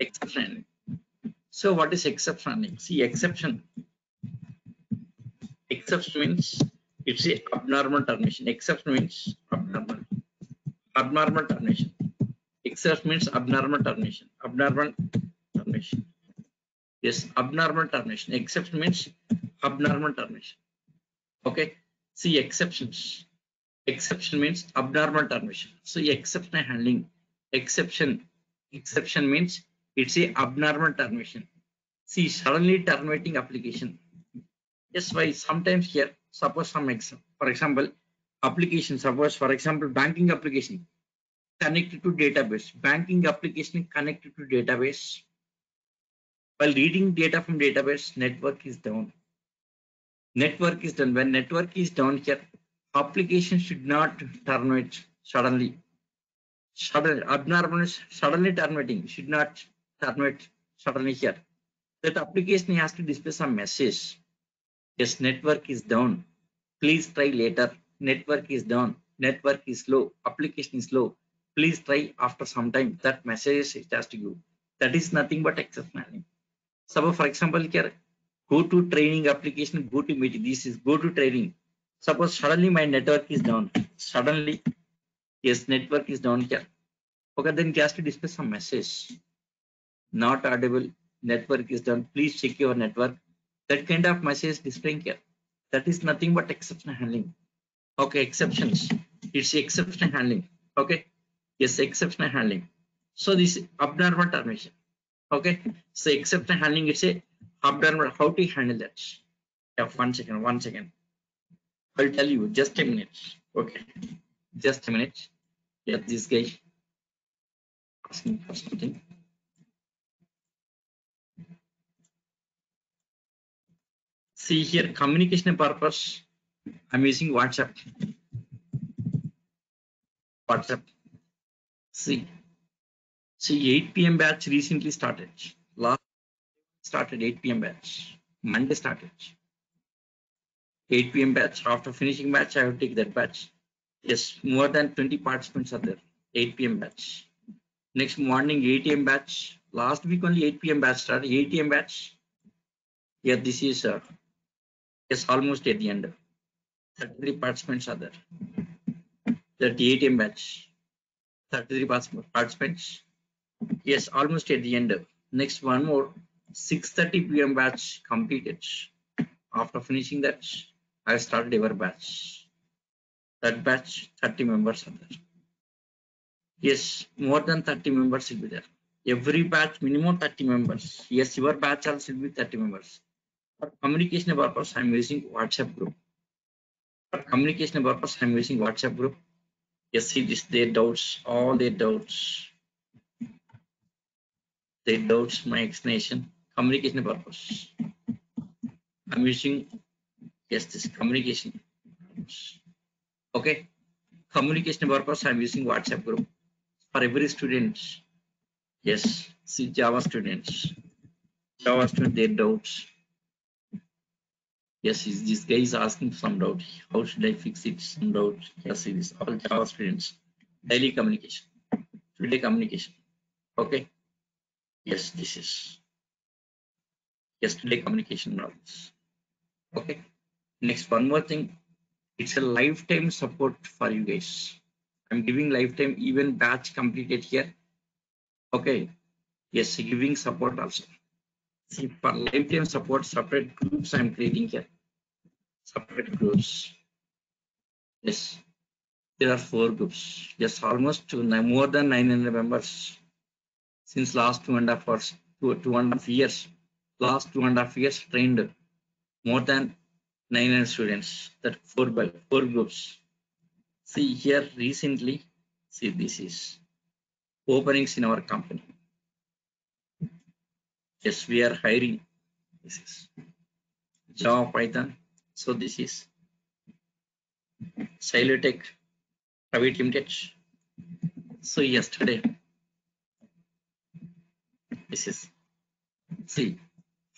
exception handling. So what is exception handling? See exception. Exception means it's a abnormal termination. Exception means abnormal. Abnormal termination. Exception means abnormal termination. Abnormal termination. Yes, abnormal termination. Exception means abnormal termination. Okay. See exceptions. Exception means abnormal termination. So exception handling. Exception. Exception means it's a abnormal termination. See suddenly terminating application. Yes, why sometimes here suppose some example. For example, application. Suppose for example banking application connected to database. Banking application connected to database. While reading data from database, network is down. Network is done. When network is down here, application should not terminate suddenly. Sudden abnormal suddenly terminating should not terminate suddenly here. That application has to display some message. Yes, network is down. Please try later. Network is down. Network is slow. Application is slow. Please try after some time. That message it has to give. That is nothing but handling. Suppose for example here, go to training application, go to meeting. This is go to training. Suppose suddenly my network is down. Suddenly, yes, network is down here. Okay, then it has to display some message. Not audible. Network is down. Please check your network. That kind of message displaying here. That is nothing but exception handling. Okay, exceptions. It's exception handling. Okay. Yes, exception handling. So this abnormal termination. Okay. So exception handling, it's a abnormal. How to handle that? Yeah, one second, one second. I'll tell you just a minute. Okay. Just a minute. Yeah, this guy asking for something. See here, communication purpose. I'm using WhatsApp. WhatsApp. See, see, 8 p.m. batch recently started. Last started 8 p.m. batch. Monday started. 8 p.m. batch. After finishing batch, I will take that batch. Yes, more than 20 participants are there. 8 p.m. batch. Next morning, 8 a.m. batch. Last week only 8 p.m. batch started. 8 a.m. batch. Yeah, this is uh, yes, almost at the end. 33 participants are there. 38 a.m. batch. 33 particip- participants. Yes, almost at the end. Next one more. 6:30 p.m. batch completed. After finishing that, I started our batch. That batch, 30 members are there. Yes, more than 30 members will be there. Every batch, minimum 30 members. Yes, your batch also will be 30 members. For communication purpose, I'm using WhatsApp group. For communication purpose, I'm using WhatsApp group. Yes, see this, their doubts, all their doubts. Their doubts, my explanation, communication purpose. I'm using, yes, this communication. Okay, communication purpose, I'm using WhatsApp group for every student. Yes, see Java students. Java student, their doubts. Yes, is this guy is asking some doubt. How should I fix it? Some doubt. Yes, it is all Java students. Daily communication. Today communication. Okay. Yes, this is yesterday communication knowledge. Okay. Next, one more thing. It's a lifetime support for you guys. I'm giving lifetime even batch completed here. Okay. Yes, giving support also. See, for lifetime support, separate groups I'm creating here. Separate groups. Yes. There are four groups. Yes, almost two, more than 900 members since last two and a half hours, two, two and a half years. Last two and a half years trained more than 900 students. That four by four groups. See here recently, see this is openings in our company. Yes, we are hiring. This is Java Python. So this is Silotech Private Limited. So yesterday, this is see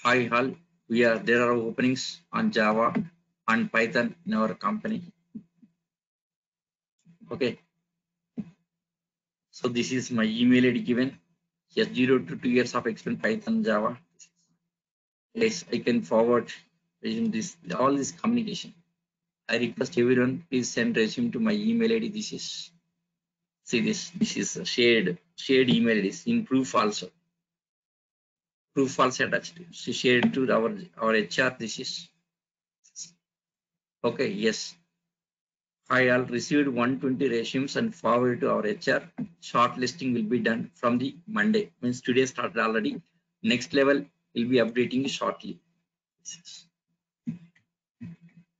hi all we are there are openings on Java and Python in our company. Okay. So this is my email ID given. Yes, zero to two years of experience Python, Java. Yes, I can forward this all this communication. I request everyone please send resume to my email ID. This is see this this is a shared shared email ID in proof also. Proof also attached. So shared to our our HR. This is okay. Yes. I all received 120 resumes and forwarded to our HR. Shortlisting will be done from the Monday. Means today started already. Next level will be updating shortly.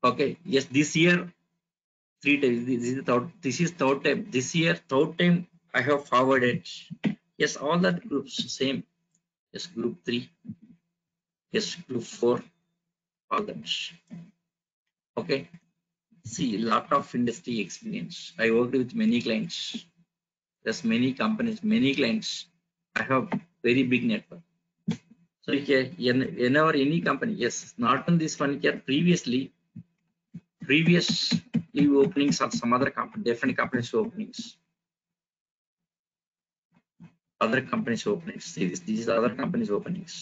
Okay. Yes, this year three times. This is third. This is third time. This year third time I have forwarded. Yes, all that groups same. Yes, group three. Yes, group four. All that. Okay see lot of industry experience i worked with many clients there's many companies many clients i have very big network so here whenever any company yes not on this one here previously previous openings of some other company different companies openings other companies openings these are other companies openings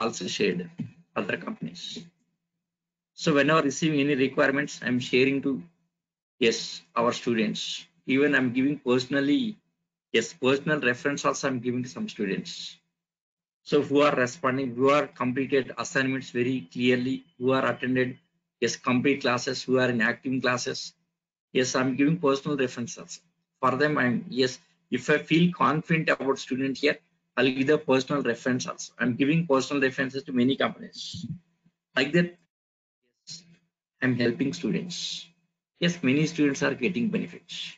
also shared other companies so whenever receiving any requirements, I'm sharing to yes our students. Even I'm giving personally yes personal reference also I'm giving to some students. So who are responding, who are completed assignments very clearly, who are attended yes complete classes, who are in active classes. Yes, I'm giving personal references for them. I'm yes if I feel confident about student here, I'll give the personal reference also. I'm giving personal references to many companies. Like that, yes, I'm helping students. Yes, many students are getting benefits.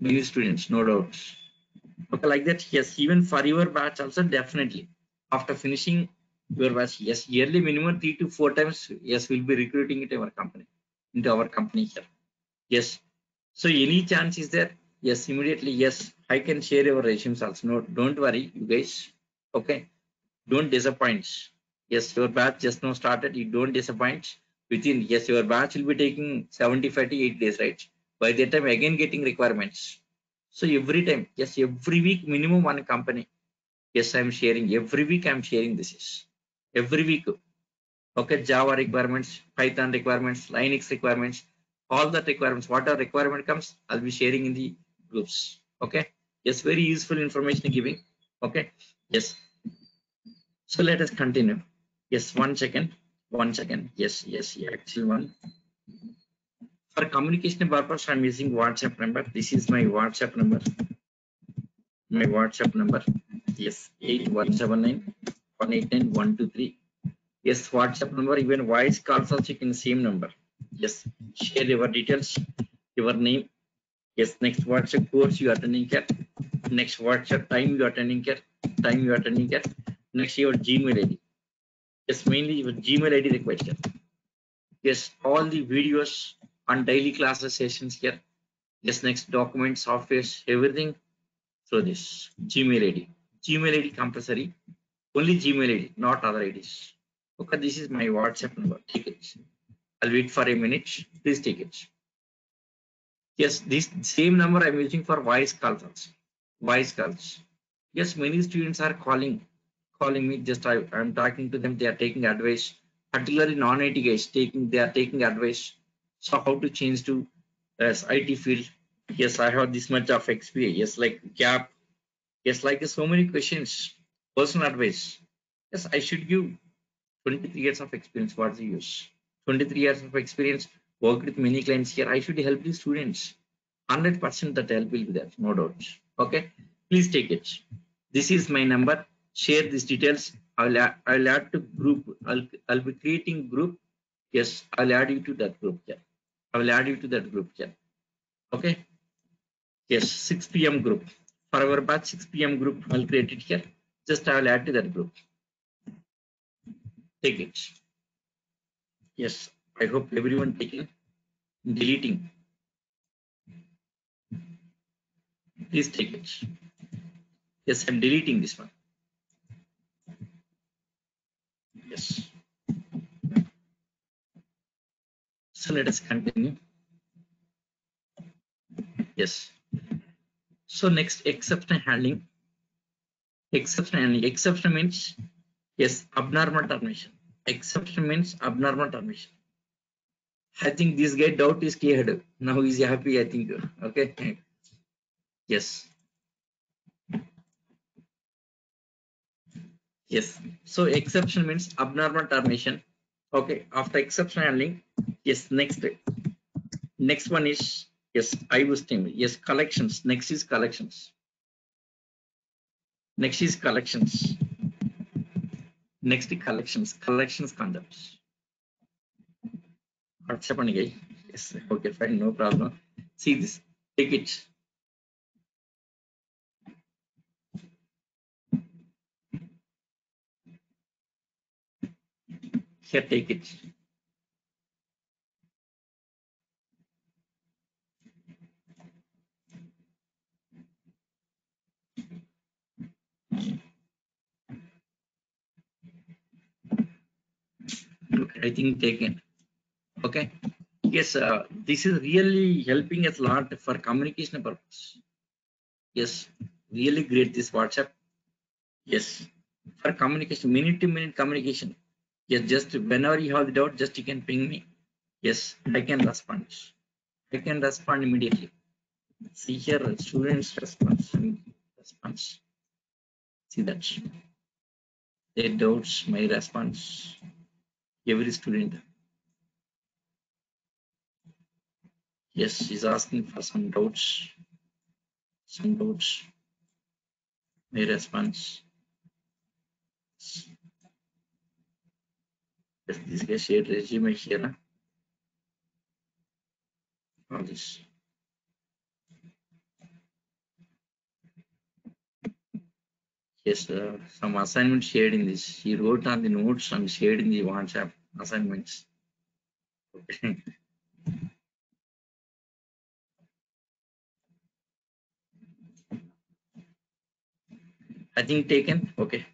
Many students, no doubt. Okay, like that, yes, even for your batch also definitely. After finishing your batch, yes, yearly minimum three to four times, yes, we'll be recruiting into our company, into our company here. Yes. So any chance is there? Yes, immediately, yes, I can share your resumes also. No, don't worry, you guys. Okay. Don't disappoint. Yes, your batch just now started, you don't disappoint within yes your batch will be taking 75 to 8 days right by that time again getting requirements so every time yes every week minimum one company yes i'm sharing every week i'm sharing this is every week. Okay java requirements python requirements linux requirements all the requirements whatever requirement comes i'll be sharing in the groups. Okay? Yes very useful information giving. Okay? Yes. So let us continue. Yes one second. One second. Yes yes yeah actually one. For communication purpose i'm using whatsapp number. This is my whatsapp number. My whatsapp number. Yes 8179 189 yes whatsapp number even voice calls also you can same number. Yes share your details your name. Yes next whatsapp course you are attending here. Next whatsapp time you are attending here. Time you are attending here. Next your gmail id yes mainly your gmail id required here. Yes all the videos on daily classes sessions here. Yes next documents softwares everything. Through this gmail id gmail id compulsory only gmail id not other ids okay this is my whatsapp number. Take it. I'll wait for a minute. Please take it. Yes this same number i'm using for voice calls also. Voice calls. Yes many students are calling calling me. Just I, i'm talking to them. They are taking advice. Particularly non-IT guys taking they are taking advice. So how to change to uh, as IT field? Yes I have this much of experience. Yes like gap. Yes like so many questions personal advice yes I should give 23 years of experience what's the use 23 years of experience worked with many clients here I should help the students 100% that help will be there no doubt okay please take it this is my number share these details I'll add, I'll add to group. I'll I'll be creating group. Yes, I'll add you to that group. Yeah, I will add you to that group. Yeah. Okay. Yes, 6 p.m. group. For our batch 6 p.m. group, I'll create it here. Just I will add to that group. Take it. Yes, I hope everyone taking deleting. Please take it. Yes, I'm deleting this one. Yes. So let us continue. Yes. So next exception handling. Exception and exception means yes abnormal termination. Exception means abnormal termination. I think this guy doubt is cleared. Now he's happy i think. Okay yes. Yes. So exception means abnormal termination. Okay after exception handling yes next. Next one is yes i was team yes collections. Next is collections next is collections. Next collections. Collections concepts. What's happening okay fine no problem. See this. Take it. Here take it Think taken. Okay. Yes, uh, this is really helping us a lot for communication purpose. Yes, really great this WhatsApp. Yes, for communication, minute to minute communication. Yes, just whenever you have the doubt, just you can ping me. Yes, I can respond. I can respond immediately. See here, students response. Response. See that. Their doubts, my response every student. Yes, he's asking for some doubts. Some doubts. My response. Yes, this guy shared resume here. All this. Yes, uh, some assignment shared in this. He wrote on the notes and shared in the WhatsApp assignments. Okay. I think taken. Okay.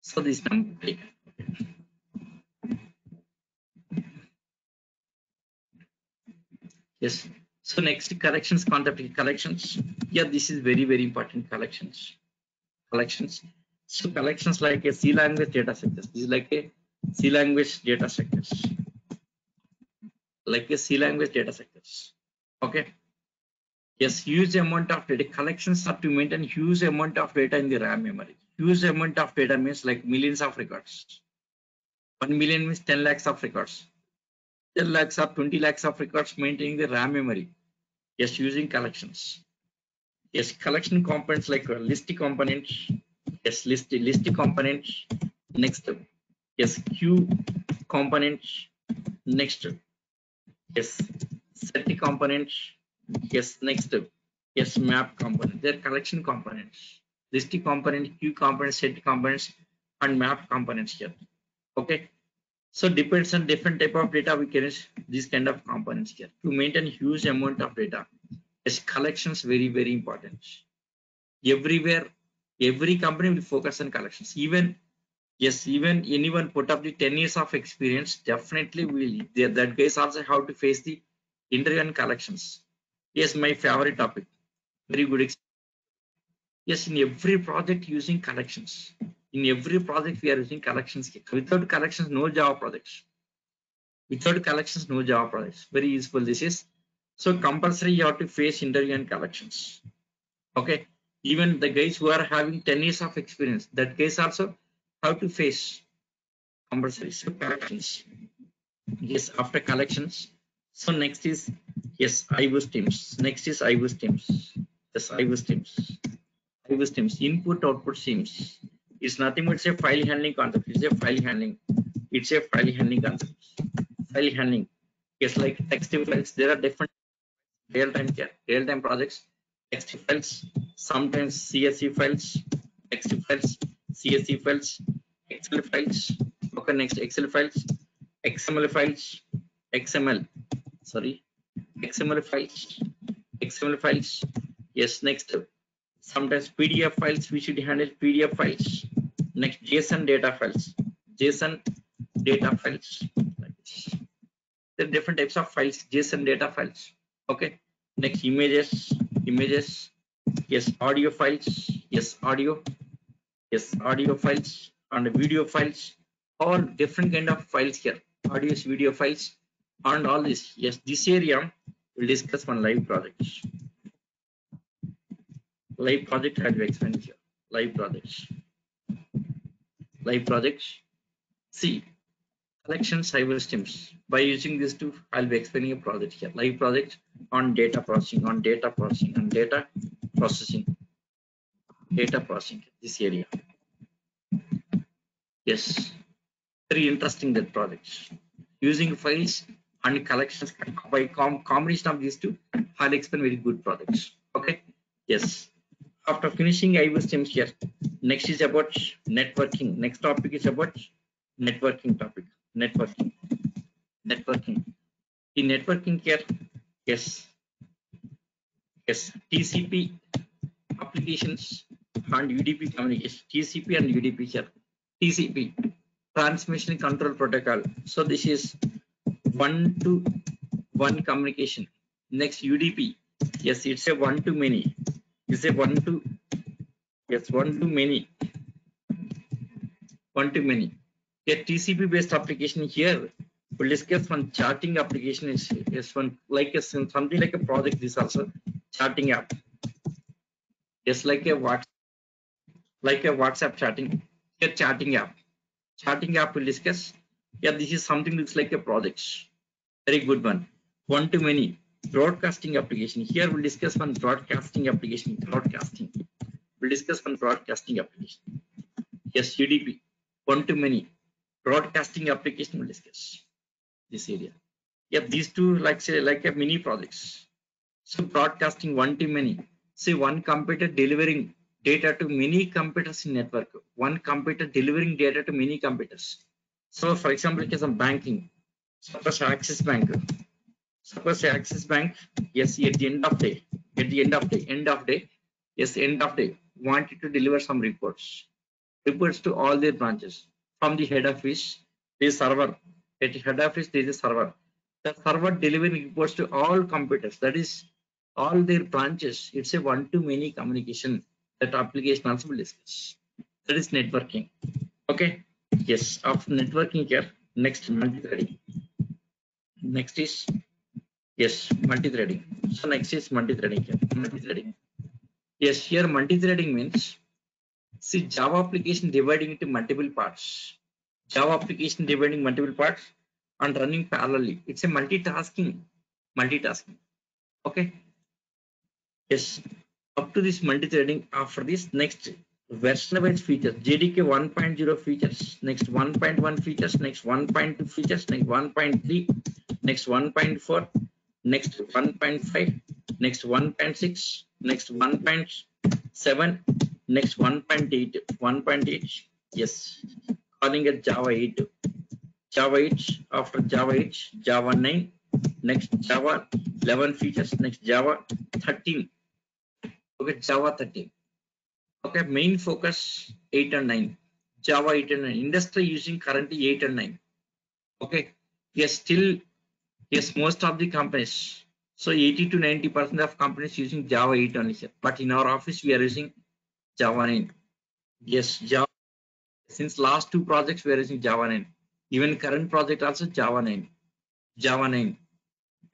So this number taken. Yes. So next collections, concept collections. Yeah, this is very very important collections. Collections. So collections like a C language data structures. This is like a C language data structures. Like a C language data structures. Okay. Yes, huge amount of data collections have to maintain huge amount of data in the RAM memory. Huge amount of data means like millions of records. 1 million means 10 lakhs of records. 10 lakhs of 20 lakhs of records maintaining the RAM memory. Yes, using collections. Yes, collection components like list component Yes, list list components. Next, yes, queue component Next, yes, set component Yes, next, yes, map component. They're collection components. List component, queue component, set components, and map components here. Okay. So depends on different type of data we can use these kind of components here to maintain huge amount of data. Yes, collections very very important. Everywhere, every company will focus on collections. Even yes, even anyone put up the 10 years of experience, definitely will that guys also how to face the interview and collections. Yes, my favorite topic. Very good. ex- Yes, in every project using collections. In every project we are using collections. Without collections, no Java projects. Without collections, no Java projects. Very useful this is. So compulsory you have to face interview and collections. Okay. Even the guys who are having 10 years of experience, that case also have to face compulsory. So collections. Yes, after collections. So next is yes, IO streams. Next is IO streams. Yes, IO streams. IO streams. Input output teams. It's nothing but a file handling concept. It's a file handling. It's a file handling concept. File handling. Yes, like text files. There are different real-time real-time projects. Text files. Sometimes CSV files. Text files. CSV files. Excel files. Okay, next Excel files. XML files. XML. Sorry. XML files. XML files. Yes, next. Sometimes PDF files. We should handle PDF files. Next, JSON data files. JSON data files. There are different types of files. JSON data files. Okay. Next, images. Images. Yes, audio files. Yes, audio. yes audio files and video files all different kind of files here audio video files and all this yes this area we'll discuss one live projects live project had explained here live projects live projects see collection cyber systems by using these two i'll be explaining a project here. Live project on data processing on data processing on data processing. Data processing this area. Yes. Very interesting that projects. Using files and collections by com combination of these two i'll explain very good projects. Okay? Yes. After finishing IO streams here next is about networking. Next topic is about networking topic networking. Networking. The networking here? Yes. Yes. Tcp applications and udp communication. Tcp and udp here. Tcp transmission control protocol. So this is one to one communication. Next udp yes it's a one to many. It's a one to yes one to many. One to many a tcp based application here we'll discuss one charting application is, is one like a something like a project this also charting app. Just like a what like a whatsapp chatting a chatting app. Charting app we'll discuss yeah this is something looks like a project. Very good one. One to many. Broadcasting application. Here we'll discuss one broadcasting application broadcasting. We'll discuss one broadcasting application. Yes udp one to many broadcasting application we'll discuss this area. Yeah these two like say like a mini projects. So broadcasting one to many. Say one computer delivering data to many computers in network. One computer delivering data to many computers. So for example it is a banking. Suppose axis bank. Suppose axis bank yes at the end of day at the end of day end of day yes end of day wanted to deliver some reports. Reports to all their branches from the head office the server. At head office there is a server. The server delivering reports to all computers that is all their branches. It's a one to many communication that application also will discuss. That is networking. Okay? Yes after networking here next multi-threading. Next is yes multi-threading. So next is multi-threading here. Multi-threading. Yes here multi-threading means see java application dividing into multiple parts. Java application dividing multiple parts and running parallelly. It's a multitasking multitasking. Okay? Yes. Up to this multi-threading after this next version-wise features. Jdk 1.0 features. Next 1.1 features. Next 1.2 features. Next 1.3 next 1.4 next 1.5 next 1.6 next 1.7 next 1.8 1.8 yes. Calling it java 8 java 8 after java 8 java 9 next java 11 features. Next java 13 okay java 13 okay main focus 8 and 9 java 8 and 9 industry using currently 8 and 9 okay yes still yes most of the companies. So 80 to 90 percent of companies using java 8 only but in our office we are using java 9 yes java since last two projects we are using java 9 even current project also java 9 java 9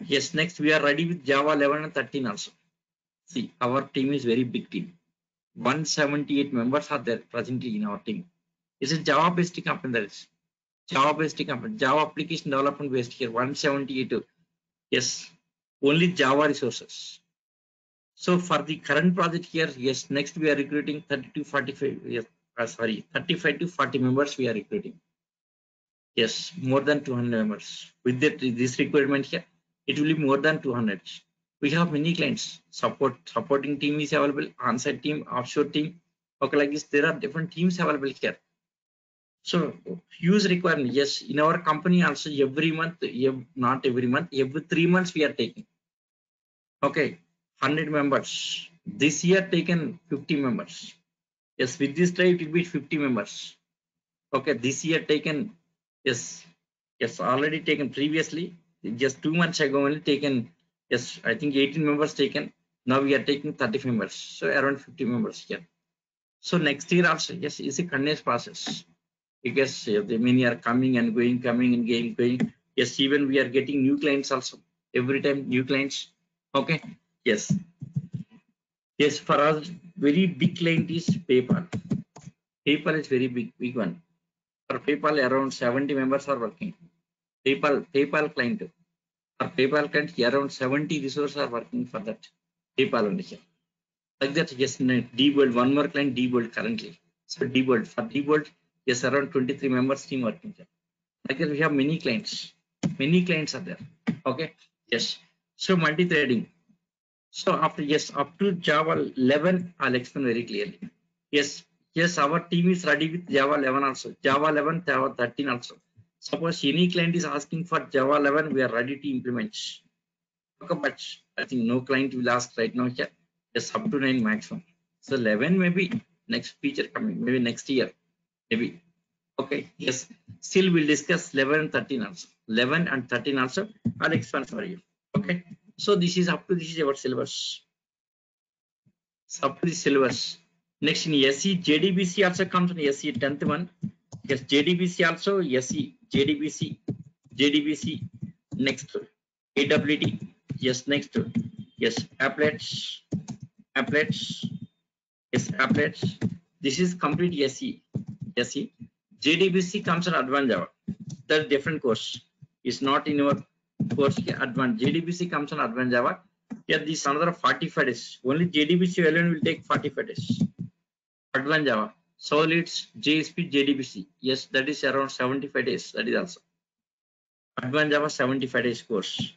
yes next we are ready with java 11 and 13 also. See our team is very big team. 178 members are there presently in our team. It's a java based company that is. Java based company. Java application development based here 178 yes only java resources so for the current project here yes next we are recruiting 30 to 45 yes uh, sorry 35 to 40 members we are recruiting. Yes more than 200 members. With that this requirement here it will be more than 200 we have many clients. Support supporting team is available on-site team offshore team okay like this there are different teams available here. So huge requirement yes in our company also every month not every month every three months we are taking. Okay 100 members this year taken 50 members yes with this drive it will be 50 members okay this year taken yes yes already taken previously just two months ago only taken yes i think 18 members taken now we are taking 30 members so around 50 members here So next year also, yes, it's a continuous process. Because the many are coming and going, coming and going, going. Yes, even we are getting new clients also. Every time new clients. Okay. Yes. Yes, for us, very big client is PayPal. PayPal is very big, big one. For PayPal, around 70 members are working. PayPal, PayPal client. For PayPal client, around 70 resources are working for that. PayPal only. Like that, yes, D-World, one more client, D-World currently. So D-World, for D-World, yes, around 23 members team working there. Like that, we have many clients. Many clients are there. Okay. Yes. So multi-threading. So after yes, up to Java 11, I'll explain very clearly. Yes, yes, our team is ready with Java 11 also. Java 11, Java 13 also. Suppose any client is asking for Java 11, we are ready to implement. Okay, but I think no client will ask right now here. Yes, up to 9 maximum. So 11 maybe next feature coming, maybe next year, maybe. Okay, yes. Still we'll discuss 11 and 13 also. 11 and 13 also. I'll explain for you. Okay. So this is up to this is our syllabus. Up to the syllabus. Next in SE, JDBC also comes in SE 10th one. Yes, JDBC also SE, JDBC, JDBC. Next, AWT. Yes, next. Yes, applets, applets. Yes, applets. This is complete SE. SE. JDBC comes in advanced Java. That's different course. It's not in your course advanced. JDBC comes on advanced Java. Yeah, this another 45 days. Only JDBC element will take 45 days. Advanced Java. Solids, JSP, JDBC. Yes, that is around 75 days. That is also. Advanced Java 75 days course.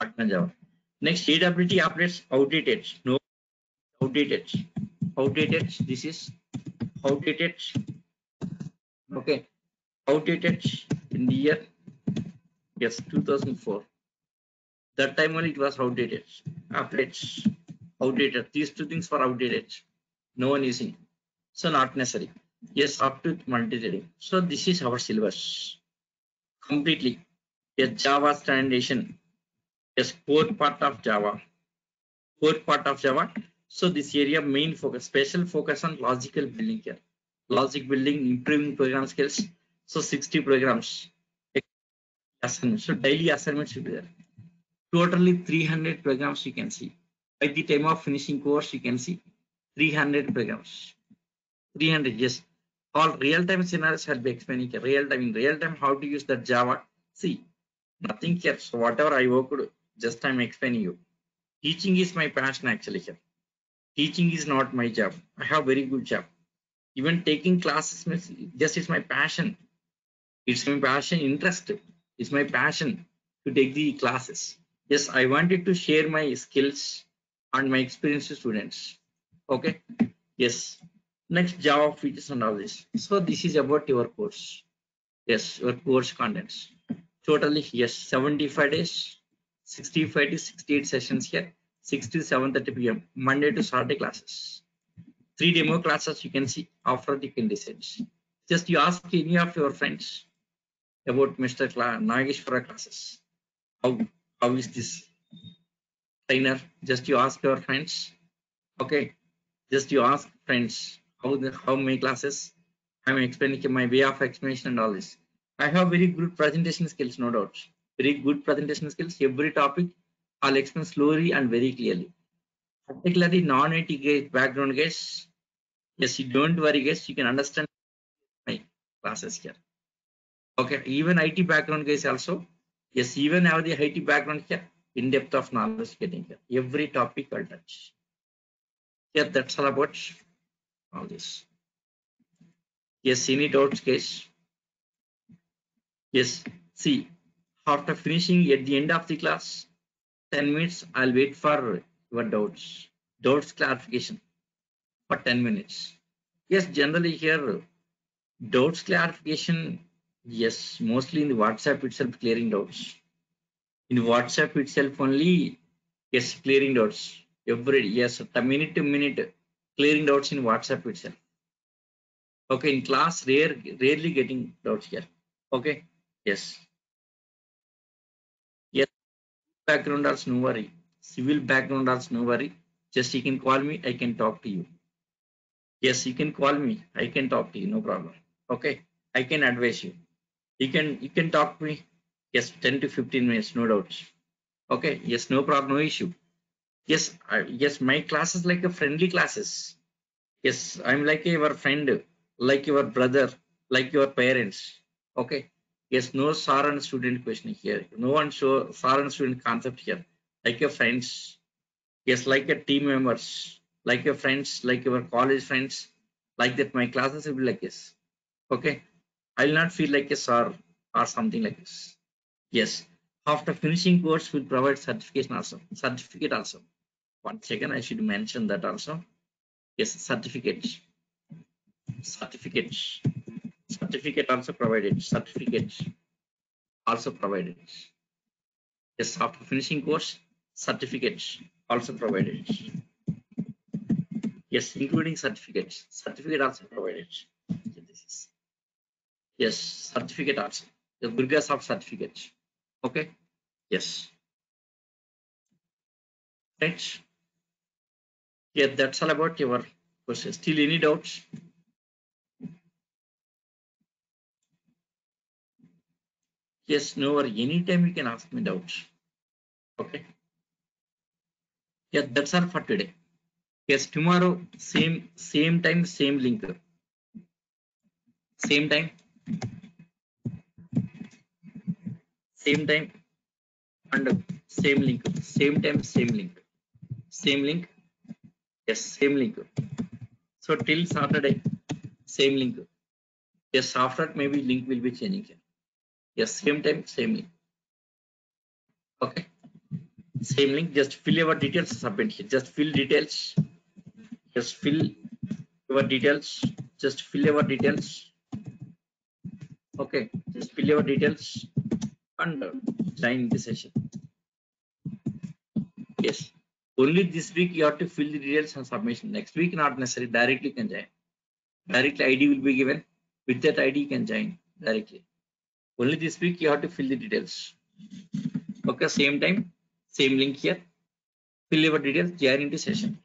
Advanced Java. Next, AWT updates outdated. No, outdated. Outdated. This is outdated. Okay. Outdated in the year yes 2004 that time only it was outdated. Applets outdated these two things were outdated. No one using so not necessary. Yes up to multi-threading. So this is our syllabus. Completely. Yes java standard edition. Yes core part of java. Core part of java. So this area main focus special focus on logical building here. Logic building improving program skills. So 60 programs assignment. So daily assignments should be there. Totally 300 programs you can see. By the time of finishing course, you can see 300 programs. 300, yes. All real-time scenarios have been explaining. Real time, in real time, how to use that Java. See, nothing here. So whatever I worked, just I'm explaining you. Teaching is my passion actually here. Teaching is not my job. I have very good job. Even taking classes, just is my passion. It's my passion, interest it's my passion to take the classes. Yes, I wanted to share my skills and my experience to students. Okay. Yes. Next Java features and all this. So this is about your course. Yes, your course contents. Totally, yes, 75 days, 65 to 68 sessions here, 6 to 7.30 p.m. Monday to Saturday classes. Three demo classes you can see after the can decide. Just you ask any of your friends about Mr. Nageswar Rao classes. How how is this trainer? Just you ask your friends. Okay, just you ask friends how the how many classes. I'm explaining my way of explanation and all this. I have very good presentation skills, no doubt. Very good presentation skills. Every topic I'll explain slowly and very clearly. Particularly non-IT background guys. Yes, you don't worry, guys. You can understand my classes here. Okay, even IT background guys also. Yes, even have the IT background here. In depth of knowledge getting here. Every topic I'll touch. Yeah, that's all about all this. Yes, any doubts, guys? Yes, see, after finishing at the end of the class, 10 minutes, I'll wait for your doubts, doubts clarification for 10 minutes. Yes, generally here, doubts clarification Yes, mostly in the WhatsApp itself, clearing doubts. In WhatsApp itself only, yes, clearing doubts. Every yes, the minute to minute, clearing doubts in WhatsApp itself. Okay, in class, rare, rarely getting doubts here. Okay, yes. Yes, background also no worry. Civil background also no worry. Just you can call me, I can talk to you. Yes, you can call me. I can talk to you, no problem. Okay, I can advise you. You can you can talk to me. Yes, 10 to 15 minutes, no doubts. Okay, yes, no problem, no issue. Yes, I, yes, my class is like a friendly classes. Yes, I'm like your friend, like your brother, like your parents. Okay. Yes, no sir and student question here. No one show sir and student concept here. Like your friends. Yes, like your team members, like your friends, like your college friends. Like that, my classes will be like this. Okay. I will not feel like a sir or something like this. Yes. After finishing course, we'll provide certification also. Certificate also. One second, I should mention that also. Yes, certificate. Certificates. Certificate also provided. Certificate also provided. Yes, after finishing course, certificates also provided. Yes, including certificates. Certificate also provided. Yes, certificate also. The Durgasoft certificate. Okay. Yes. Right. Yeah, that's all about your question. Still any doubts? Yes, no worry. Anytime you can ask me doubts. Okay. Yeah, that's all for today. Yes, tomorrow same same time, same link. Same time. Same time and same link. Same time, same link. Same link. Yes, same link. So till Saturday, same link. Yes, after maybe link will be changing. Yes, same time, same link. Okay. Same link, just fill your details, submit here. Just fill details. Just fill your details. Just fill your details. Okay, just fill your details and join the session. Yes, only this week you have to fill the details and submission. Next week, not necessary. Directly can join. Directly ID will be given. With that ID, you can join directly. Only this week you have to fill the details. Okay, same time, same link here. Fill your details, join into session.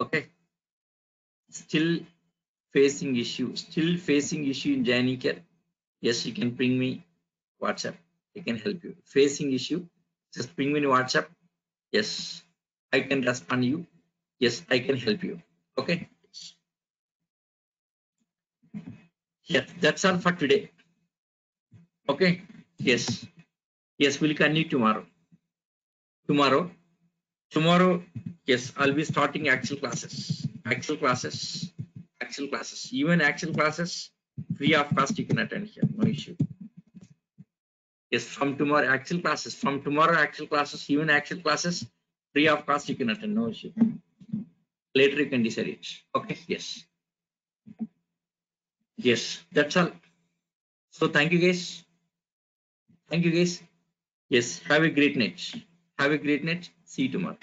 Okay. Still facing issue, still facing issue in here. Yes, you can ping me WhatsApp. I can help you. Facing issue, just ping me WhatsApp. Yes, I can respond you. Yes, I can help you. Okay. Yeah, that's all for today. Okay. Yes. Yes, we'll continue tomorrow. Tomorrow. Tomorrow, yes, I'll be starting actual classes. Actual classes. Actual classes. Even actual classes, free of cost you can attend here. No issue. Yes, from tomorrow, actual classes. From tomorrow, actual classes, even actual classes, free of cost you can attend. No issue. Later you can decide it. Okay. Yes. Yes, that's all. So thank you guys. Thank you guys. Yes, have a great night. Have a great night. See you tomorrow.